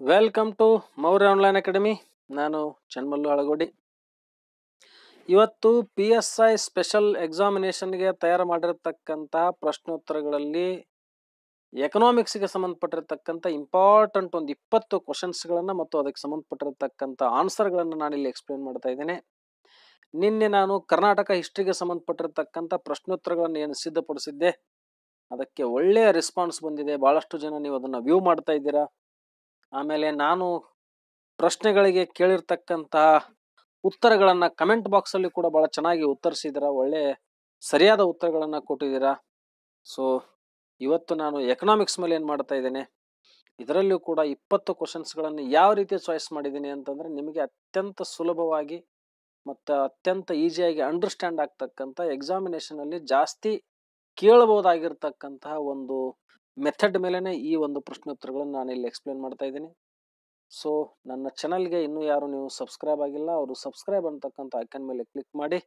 Welcome to Maurya online academy ನಾನು ಚನ್ಮಲ್ಲು ಹಳಗೋಡಿ. ಇವತ್ತು P S I special ಎಕ್ಸಾಮಿನೇಷನ್ಗೆ ತಯಾರು ಮಾಡಿರತಕ್ಕಂಥ ಪ್ರಶ್ನೋತ್ತರಗಳಲ್ಲಿ ಎಕನಾಮಿಕ್ಸ್ಗೆ ಸಂಬಂಧಪಟ್ಟಿರತಕ್ಕಂಥ ಇಂಪಾರ್ಟೆಂಟ್ ಒಂದು ಇಪ್ಪತ್ತು ಕ್ವಶನ್ಸ್ಗಳನ್ನು ಮತ್ತು ಅದಕ್ಕೆ ಸಂಬಂಧಪಟ್ಟಿರತಕ್ಕಂಥ ಆನ್ಸರ್ಗಳನ್ನು ನಾನಿಲ್ಲಿ ಎಕ್ಸ್ಪ್ಲೇನ್ ಮಾಡ್ತಾ ಇದ್ದೇನೆ. ನಿನ್ನೆ ನಾನು ಕರ್ನಾಟಕ ಹಿಸ್ಟ್ರಿಗೆ ಸಂಬಂಧಪಟ್ಟಿರತಕ್ಕಂಥ ಪ್ರಶ್ನೋತ್ತರಗಳನ್ನು ಏನು ಸಿದ್ಧಪಡಿಸಿದ್ದೆ? ಅದಕ್ಕೆ ಒಳ್ಳೆಯ ರೆಸ್ಪಾನ್ಸ್ ಬಂದಿದೆ. ಭಾಳಷ್ಟು ಜನ ನೀವು ಅದನ್ನು ವ್ಯೂ ಮಾಡ್ತಾ ಇದ್ದೀರಾ? ಆಮೇಲೆ ನಾನು ಪ್ರಶ್ನೆಗಳಿಗೆ ಕೇಳಿರ್ತಕ್ಕಂತಹ ಉತ್ತರಗಳನ್ನು ಕಮೆಂಟ್ ಬಾಕ್ಸಲ್ಲಿ ಕೂಡ ಭಾಳ ಚೆನ್ನಾಗಿ ಉತ್ತರಿಸಿದಿರ, ಒಳ್ಳೆ ಸರಿಯಾದ ಉತ್ತರಗಳನ್ನು ಕೊಟ್ಟಿದ್ದೀರಾ ಸೊ ಇವತ್ತು ನಾನು ಎಕನಾಮಿಕ್ಸ್ ಮೇಲೆ ಏನು ಮಾಡ್ತಾ ಇದ್ದೇನೆ, ಇದರಲ್ಲೂ ಕೂಡ ಇಪ್ಪತ್ತು ಕ್ವಶನ್ಸ್ಗಳನ್ನು ಯಾವ ರೀತಿ ಚಾಯ್ಸ್ ಮಾಡಿದ್ದೀನಿ ಅಂತಂದರೆ ನಿಮಗೆ ಅತ್ಯಂತ ಸುಲಭವಾಗಿ ಮತ್ತು ಅತ್ಯಂತ ಈಸಿಯಾಗಿ ಅಂಡರ್ಸ್ಟ್ಯಾಂಡ್ ಆಗ್ತಕ್ಕಂಥ ಎಕ್ಸಾಮಿನೇಷನಲ್ಲಿ ಜಾಸ್ತಿ ಕೇಳಬಹುದಾಗಿರ್ತಕ್ಕಂತಹ ಒಂದು ಮೆಥಡ್ ಮೇಲೇ ಈ ಒಂದು ಪ್ರಶ್ನೋತ್ತರಗಳನ್ನು ನಾನು ಇಲ್ಲಿ ಎಕ್ಸ್ಪ್ಲೇನ್ ಮಾಡ್ತಾ ಇದ್ದೀನಿ. ಸೊ ನನ್ನ ಚಾನಲ್ಗೆ ಇನ್ನೂ ಯಾರು ನೀವು ಸಬ್ಸ್ಕ್ರೈಬ್ ಆಗಿಲ್ಲ, ಅವರು ಸಬ್ಸ್ಕ್ರೈಬ್ ಅಂತಕ್ಕಂಥ ಐಕನ್ ಮೇಲೆ ಕ್ಲಿಕ್ ಮಾಡಿ,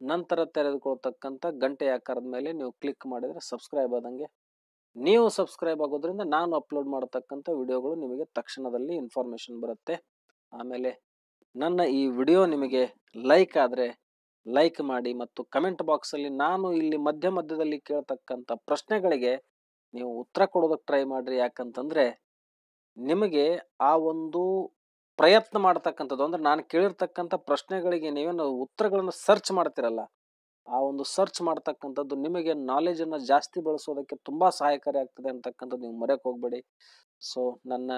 ನಂತರ ತೆರೆದುಕೊಳ್ತಕ್ಕಂಥ ಗಂಟೆ ಆಕಾರದ ಮೇಲೆ ನೀವು ಕ್ಲಿಕ್ ಮಾಡಿದರೆ ಸಬ್ಸ್ಕ್ರೈಬ್ ಆದಂಗೆ ನೀವು ಸಬ್ಸ್ಕ್ರೈಬ್ ಆಗೋದ್ರಿಂದ ನಾನು ಅಪ್ಲೋಡ್ ಮಾಡತಕ್ಕಂಥ ವಿಡಿಯೋಗಳು ನಿಮಗೆ ತಕ್ಷಣದಲ್ಲಿ ಇನ್ಫಾರ್ಮೇಷನ್ ಬರುತ್ತೆ. ಆಮೇಲೆ ನನ್ನ ಈ ವಿಡಿಯೋ ನಿಮಗೆ ಲೈಕ್ ಆದರೆ ಲೈಕ್ ಮಾಡಿ ಮತ್ತು ಕಮೆಂಟ್ ಬಾಕ್ಸಲ್ಲಿ ನಾನು ಇಲ್ಲಿ ಮಧ್ಯ ಮಧ್ಯದಲ್ಲಿ ಕೇಳ್ತಕ್ಕಂಥ ಪ್ರಶ್ನೆಗಳಿಗೆ ನೀವು ಉತ್ತರ ಕೊಡೋದಕ್ಕೆ ಟ್ರೈ ಮಾಡಿರಿ. ಯಾಕಂತಂದರೆ ನಿಮಗೆ ಆ ಒಂದು ಪ್ರಯತ್ನ ಮಾಡ್ತಕ್ಕಂಥದ್ದು, ಅಂದ್ರೆ ನಾನು ಕೇಳಿರ್ತಕ್ಕಂಥ ಪ್ರಶ್ನೆಗಳಿಗೆ ನೀವೇನು ಉತ್ತರಗಳನ್ನು ಸರ್ಚ್ ಮಾಡ್ತಿರಲ್ಲ, ಆ ಒಂದು ಸರ್ಚ್ ಮಾಡ್ತಕ್ಕಂಥದ್ದು ನಿಮಗೆ ನಾಲೆಜನ್ನು ಜಾಸ್ತಿ ಬೆಳೆಸೋದಕ್ಕೆ ತುಂಬ ಸಹಾಯಕಾರಿ ಆಗ್ತದೆ ಅಂತಕ್ಕಂಥದ್ದು ನೀವು ಮರೆಯಕ್ಕೆ ಹೋಗಬೇಡಿ. ಸೊ ನನ್ನ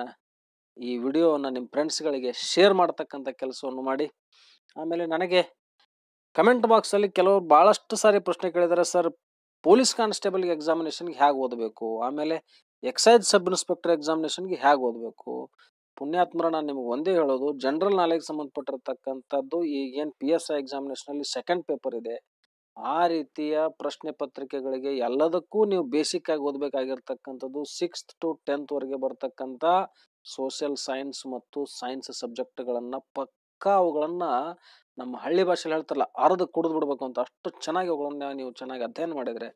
ಈ ವಿಡಿಯೋವನ್ನು ನಿಮ್ಮ ಫ್ರೆಂಡ್ಸ್ಗಳಿಗೆ ಶೇರ್ ಮಾಡ್ತಕ್ಕಂಥ ಕೆಲಸವನ್ನು ಮಾಡಿ. ಆಮೇಲೆ ನನಗೆ ಕಮೆಂಟ್ ಬಾಕ್ಸಲ್ಲಿ ಕೆಲವರು ಭಾಳಷ್ಟು ಸಾರಿ ಪ್ರಶ್ನೆ ಕೇಳಿದ್ದಾರೆ, ಸರ್ ಪೊಲೀಸ್ ಕಾನ್ಸ್ಟೇಬಲ್ಗೆ ಎಕ್ಸಾಮಿನೇಷನ್ಗೆ ಹೇಗೆ ಓದಬೇಕು? ಆಮೇಲೆ ಎಕ್ಸೈಸ್ ಸಬ್ ಇನ್ಸ್ಪೆಕ್ಟರ್ ಎಕ್ಸಾಮಿನೇಷನ್ಗೆ ಹೇಗೆ ಓದಬೇಕು? ಪುಣ್ಯಾತ್ಮರ ನಾನು ನಿಮ್ಗೆ ಒಂದೇ ಹೇಳೋದು, ಜನರಲ್ ನಾಲೆಜ್ ಸಂಬಂಧಪಟ್ಟಿರ್ತಕ್ಕಂಥದ್ದು ಈಗೇನು ಪಿ ಎಸ್ ಐ ಎಕ್ಸಾಮಿನೇಷನಲ್ಲಿ ಸೆಕೆಂಡ್ ಪೇಪರ್ ಇದೆ. ಆ ರೀತಿಯ ಪ್ರಶ್ನೆ ಪತ್ರಿಕೆಗಳಿಗೆ ಎಲ್ಲದಕ್ಕೂ ನೀವು ಬೇಸಿಕ್ ಆಗಿ ಓದಬೇಕಾಗಿರ್ತಕ್ಕಂಥದ್ದು ಸಿಕ್ಸ್ತ್ ಟು ಟೆಂತ್ವರೆಗೆ ಬರ್ತಕ್ಕಂಥ ಸೋಷಿಯಲ್ ಸೈನ್ಸ್ ಮತ್ತು ಸೈನ್ಸ್ ಸಬ್ಜೆಕ್ಟ್ಗಳನ್ನು ಪಕ್ಕಾ ಅವುಗಳನ್ನು ನಮ್ಮ ಹಳ್ಳಿ ಭಾಷೆಯಲ್ಲಿ ಹೇಳ್ತಾರಲ್ಲ ಅರ್ಧ ಕುಡಿದು ಬಿಡ್ಬೇಕು ಅಂತ ಅಷ್ಟು ಚೆನ್ನಾಗಿ ಅವುಗಳನ್ನ ನೀವು ಚೆನ್ನಾಗಿ ಅಧ್ಯಯನ ಮಾಡಿದರೆ,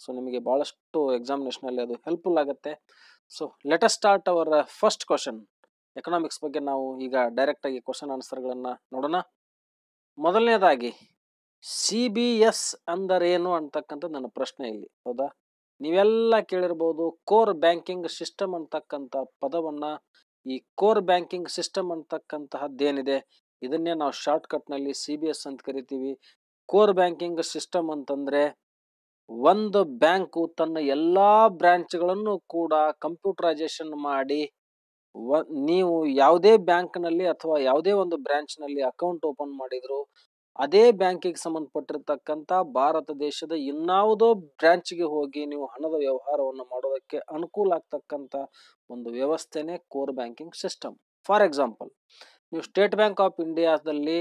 ಸೊ ನಿಮಗೆ ಭಾಳಷ್ಟು ಎಕ್ಸಾಮಿನೇಷನಲ್ಲಿ ಅದು ಹೆಲ್ಪ್ಫುಲ್ ಆಗುತ್ತೆ. So us start our first question. Economics ಬಗ್ಗೆ ನಾವು ಈಗ ಡೈರೆಕ್ಟಾಗಿ ಕ್ವಶನ್ ಆನ್ಸರ್ಗಳನ್ನು ನೋಡೋಣ. ಮೊದಲನೇದಾಗಿ, ಸಿ ಬಿ ಎಸ್ ಅಂದರೇನು ಅಂತಕ್ಕಂಥದ್ದು ನನ್ನ ಪ್ರಶ್ನೆ ಇಲ್ಲಿ. ಹೌದಾ? ನೀವೆಲ್ಲ ಕೇಳಿರ್ಬೋದು, ಕೋರ್ ಬ್ಯಾಂಕಿಂಗ್ ಸಿಸ್ಟಮ್ ಅಂತಕ್ಕಂಥ ಪದವನ್ನು ಈ ಕೋರ್ ಬ್ಯಾಂಕಿಂಗ್ ಸಿಸ್ಟಮ್ ಅಂತಕ್ಕಂತಹದ್ದೇನಿದೆ? ಇದನ್ನೇ ನಾವು ಶಾರ್ಟ್ಕಟ್ನಲ್ಲಿ ಸಿ ಬಿ ಎಸ್ ಅಂತ ಕರಿತೀವಿ. ಕೋರ್ ಬ್ಯಾಂಕಿಂಗ್ ಸಿಸ್ಟಮ್ ಅಂತಂದರೆ ಒಂದು ಬ್ಯಾಂಕು ತನ್ನ ಎಲ್ಲ ಬ್ರ್ಯಾಂಚ್ಗಳನ್ನು ಕೂಡ ಕಂಪ್ಯೂಟರೈಸೇಷನ್ ಮಾಡಿ ವ, ನೀವು ಯಾವುದೇ ಬ್ಯಾಂಕ್ನಲ್ಲಿ ಅಥವಾ ಯಾವುದೇ ಒಂದು ಬ್ರಾಂಚ್ನಲ್ಲಿ ಅಕೌಂಟ್ ಓಪನ್ ಮಾಡಿದ್ರು ಅದೇ ಬ್ಯಾಂಕಿಗೆ ಸಂಬಂಧಪಟ್ಟಿರ್ತಕ್ಕಂಥ ಭಾರತ ದೇಶದ ಇನ್ನಾವುದೋ ಬ್ರ್ಯಾಂಚ್ಗೆ ಹೋಗಿ ನೀವು ಹಣದ ವ್ಯವಹಾರವನ್ನು ಮಾಡೋದಕ್ಕೆ ಅನುಕೂಲ ಆಗ್ತಕ್ಕಂಥ ಒಂದು ವ್ಯವಸ್ಥೆನೇ core banking system. For example ನೀವು ಸ್ಟೇಟ್ ಬ್ಯಾಂಕ್ ಆಫ್ ಇಂಡಿಯಾದಲ್ಲಿ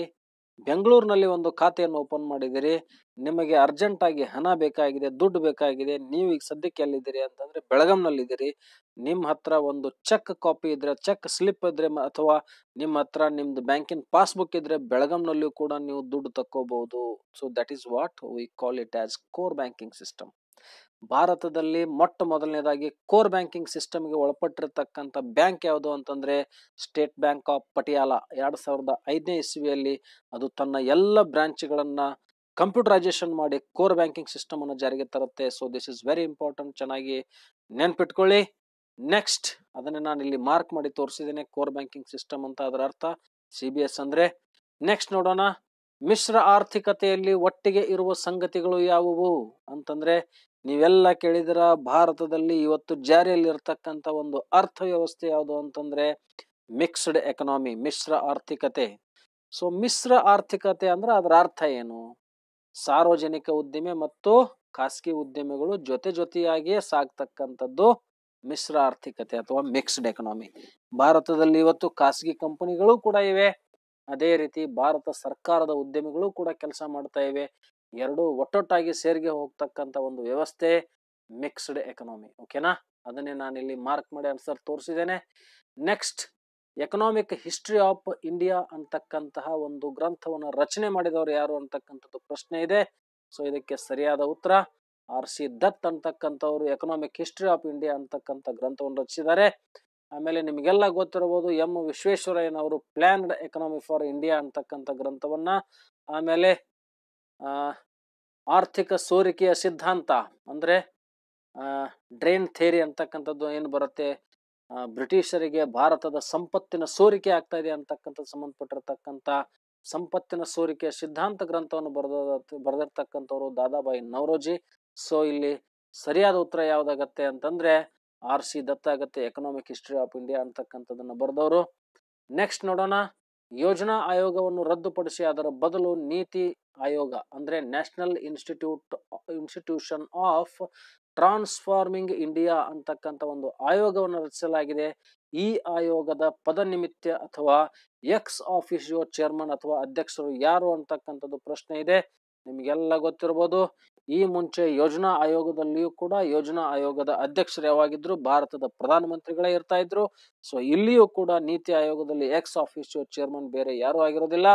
ಬೆಂಗಳೂರಿನಲ್ಲಿ ಒಂದು ಖಾತೆಯನ್ನು ಓಪನ್ ಮಾಡಿದಿರಿ ನಿಮಗೆ ಅರ್ಜೆಂಟಾಗಿ ಹಣ ಬೇಕಾಗಿದೆ, ದುಡ್ಡು ಬೇಕಾಗಿದೆ, ನೀವು ಈಗ ಸದ್ಯಕ್ಕೆ ಎಲ್ಲಿದ್ದೀರಿ ಅಂತಂದ್ರೆ ಬೆಳಗಾಂನಲ್ಲಿದ್ದೀರಿ. ನಿಮ್ಮ ಹತ್ರ ಒಂದು ಚೆಕ್ ಕಾಪಿ ಇದ್ರೆ, ಚೆಕ್ ಸ್ಲಿಪ್ ಇದ್ದರೆ ಅಥವಾ ನಿಮ್ಮ ಹತ್ರ ನಿಮ್ದು ಬ್ಯಾಂಕಿನ ಪಾಸ್ಬುಕ್ ಇದ್ರೆ ಬೆಳಗಾಂನಲ್ಲಿಯೂ ಕೂಡ ನೀವು ದುಡ್ಡು ತಕ್ಕೋಬಹುದು so that is what we call it as core banking system ಭಾರತದಲ್ಲಿ ಮೊಟ್ಟ ಮೊದಲನೇದಾಗಿ ಕೋರ್ ಬ್ಯಾಂಕಿಂಗ್ ಸಿಸ್ಟಮ್ಗೆ ಒಳಪಟ್ಟಿರತಕ್ಕಂಥ ಬ್ಯಾಂಕ್ ಯಾವುದು ಅಂತಂದರೆ ಸ್ಟೇಟ್ ಬ್ಯಾಂಕ್ ಆಫ್ ಪಟಿಯಾಲ. ಎರಡು ಸಾವಿರದ ಐದನೇ ಇಸ್ವಿಯಲ್ಲಿ ಅದು ತನ್ನ ಎಲ್ಲ ಬ್ರಾಂಚ್ಗಳನ್ನು ಕಂಪ್ಯೂಟರೈಸೇಷನ್ ಮಾಡಿ ಕೋರ್ ಬ್ಯಾಂಕಿಂಗ್ ಸಿಸ್ಟಮ್ ಅನ್ನು ಜಾರಿಗೆ ತರುತ್ತೆ. So this is very important ಚೆನ್ನಾಗಿ ನೆನ್ಪಿಟ್ಕೊಳ್ಳಿ. ನೆಕ್ಸ್ಟ್ ಅದನ್ನು ನಾನು ಇಲ್ಲಿ ಮಾರ್ಕ್ ಮಾಡಿ ತೋರಿಸಿದ್ದೇನೆ, ಕೋರ್ ಬ್ಯಾಂಕಿಂಗ್ ಸಿಸ್ಟಮ್ ಅಂತ ಅದರ ಅರ್ಥ. ಸಿ ಬಿ ಎಸ್ ಅಂದರೆ ನೆಕ್ಸ್ಟ್ ನೋಡೋಣ. ಮಿಶ್ರ ಆರ್ಥಿಕತೆಯಲ್ಲಿ ಒಟ್ಟಿಗೆ ಇರುವ ಸಂಗತಿಗಳು ಯಾವುವು ಅಂತಂದ್ರೆ ನೀವೆಲ್ಲ ಕೇಳಿದಿರ ಭಾರತದಲ್ಲಿ ಇವತ್ತು ಜಾರಿಯಲ್ಲಿರ್ತಕ್ಕಂಥ ಒಂದು ಅರ್ಥ ವ್ಯವಸ್ಥೆ ಯಾವುದು ಅಂತಂದ್ರೆ ಮಿಕ್ಸ್ಡ್ ಎಕನಾಮಿ ಮಿಶ್ರ ಆರ್ಥಿಕತೆ. ಸೊ ಮಿಶ್ರ ಆರ್ಥಿಕತೆ ಅಂದ್ರೆ ಅದರ ಅರ್ಥ ಏನು? ಸಾರ್ವಜನಿಕ ಉದ್ದಿಮೆ ಮತ್ತು ಖಾಸಗಿ ಉದ್ಯಮಿಗಳು ಜೊತೆ ಜೊತೆಯಾಗಿಯೇ ಸಾಗ್ತಕ್ಕಂಥದ್ದು ಮಿಶ್ರ ಆರ್ಥಿಕತೆ ಅಥವಾ ಮಿಕ್ಸ್ಡ್ ಎಕನಾಮಿ ಭಾರತದಲ್ಲಿ ಇವತ್ತು ಖಾಸಗಿ ಕಂಪನಿಗಳು ಕೂಡ ಇವೆ. ಅದೇ ರೀತಿ ಭಾರತ ಸರ್ಕಾರದ ಉದ್ಯಮಿಗಳು ಕೂಡ ಕೆಲಸ ಮಾಡ್ತಾ ಇವೆ. ಎರಡು ಒಟ್ಟೊಟ್ಟಾಗಿ ಸೇರಿಗೆ ಹೋಗ್ತಕ್ಕಂಥ ಒಂದು ವ್ಯವಸ್ಥೆ ಮಿಕ್ಸ್ಡ್ ಎಕನಾಮಿ ಓಕೆನಾ ಅದನ್ನೇ ನಾನು ಇಲ್ಲಿ ಮಾರ್ಕ್ ಮಾಡಿ ಆನ್ಸರ್ ತೋರಿಸಿದ್ದೇನೆ. Next economic history of India ಅಂತಕ್ಕಂತಹ ಒಂದು ಗ್ರಂಥವನ್ನು ರಚನೆ ಮಾಡಿದವರು ಯಾರು ಅಂತಕ್ಕಂಥದ್ದು ಪ್ರಶ್ನೆ ಇದೆ. ಸೊ ಇದಕ್ಕೆ ಸರಿಯಾದ ಉತ್ತರ ಆರ್ ಸಿ ದತ್ ಅಂತಕ್ಕಂಥವ್ರು ಎಕನಾಮಿಕ್ ಹಿಸ್ಟ್ರಿ ಆಫ್ ಇಂಡಿಯಾ ಅಂತಕ್ಕಂಥ ಗ್ರಂಥವನ್ನು ರಚಿಸಿದ್ದಾರೆ. ಆಮೇಲೆ ನಿಮಗೆಲ್ಲ ಗೊತ್ತಿರಬಹುದು ಎಂ ವಿಶ್ವೇಶ್ವರಯ್ಯನವರು ಪ್ಲಾನ್ಡ್ ಎಕನಾಮಿ ಫಾರ್ ಇಂಡಿಯಾ ಅಂತಕ್ಕಂಥ ಗ್ರಂಥವನ್ನ. ಆಮೇಲೆ ಆರ್ಥಿಕ ಸೋರಿಕೆಯ ಸಿದ್ಧಾಂತ ಅಂದರೆ ಡ್ರೈನ್ ಥೇರಿ ಅಂತಕ್ಕಂಥದ್ದು ಏನು ಬರುತ್ತೆ? ಬ್ರಿಟಿಷರಿಗೆ ಭಾರತದ ಸಂಪತ್ತಿನ ಸೋರಿಕೆ ಆಗ್ತಾ ಇದೆ ಅಂತಕ್ಕಂಥ ಸಂಬಂಧಪಟ್ಟಿರತಕ್ಕಂಥ ಸಂಪತ್ತಿನ ಸೋರಿಕೆಯ ಸಿದ್ಧಾಂತ ಗ್ರಂಥವನ್ನು ಬರೆದ ಬರೆದಿರ್ತಕ್ಕಂಥವ್ರು ದಾದಾಬಾಯಿ ನವರೋಜಿ. ಸೊ ಇಲ್ಲಿ ಸರಿಯಾದ ಉತ್ತರ ಯಾವ್ದಾಗತ್ತೆ ಅಂತಂದ್ರೆ, ಆರ್ ಸಿ ದತ್ತ ಆಗತ್ತೆ ಎಕನಾಮಿಕ್ ಹಿಸ್ಟ್ರಿ ಆಫ್ ಇಂಡಿಯಾ ಅಂತಕ್ಕಂಥದ್ದನ್ನು ಬರೆದವರು. ನೆಕ್ಸ್ಟ್ ನೋಡೋಣ. ಯೋಜನಾ ಆಯೋಗವನ್ನು ರದ್ದುಪಡಿಸಿ ಅದರ ಬದಲು ನೀತಿ ಆಯೋಗ, ಅಂದರೆ national institute, institution of transforming India ಅಂತಕ್ಕಂಥ ಒಂದು ಆಯೋಗವನ್ನು ರಚಿಸಲಾಗಿದೆ. ಈ ಆಯೋಗದ ಪದನಿಮಿತ್ತ ಅಥವಾ ಎಕ್ಸ್ ಆಫೀಸಿಯೋ ಚೇರ್ಮನ್ ಅಥವಾ ಅಧ್ಯಕ್ಷರು ಯಾರು ಅಂತಕ್ಕಂಥದ್ದು ಪ್ರಶ್ನೆ ಇದೆ. ನಿಮಗೆಲ್ಲ ಗೊತ್ತಿರ್ಬೋದು. ಈ ಮುಂಚೆ ಯೋಜನಾ ಆಯೋಗದಲ್ಲಿಯೂ ಕೂಡ ಯೋಜನಾ ಆಯೋಗದ ಅಧ್ಯಕ್ಷರು ಯಾವಾಗಿದ್ರು ಭಾರತದ ಪ್ರಧಾನಮಂತ್ರಿಗಳೇ ಇರ್ತಾ ಇದ್ರು. ಸೊ ಇಲ್ಲಿಯೂ ಕೂಡ ನೀತಿ ಆಯೋಗದಲ್ಲಿ ಎಕ್ಸ್ ಆಫೀಸಿಯೋ ಚೇರ್ಮನ್ ಬೇರೆ ಯಾರು ಆಗಿರೋದಿಲ್ಲ.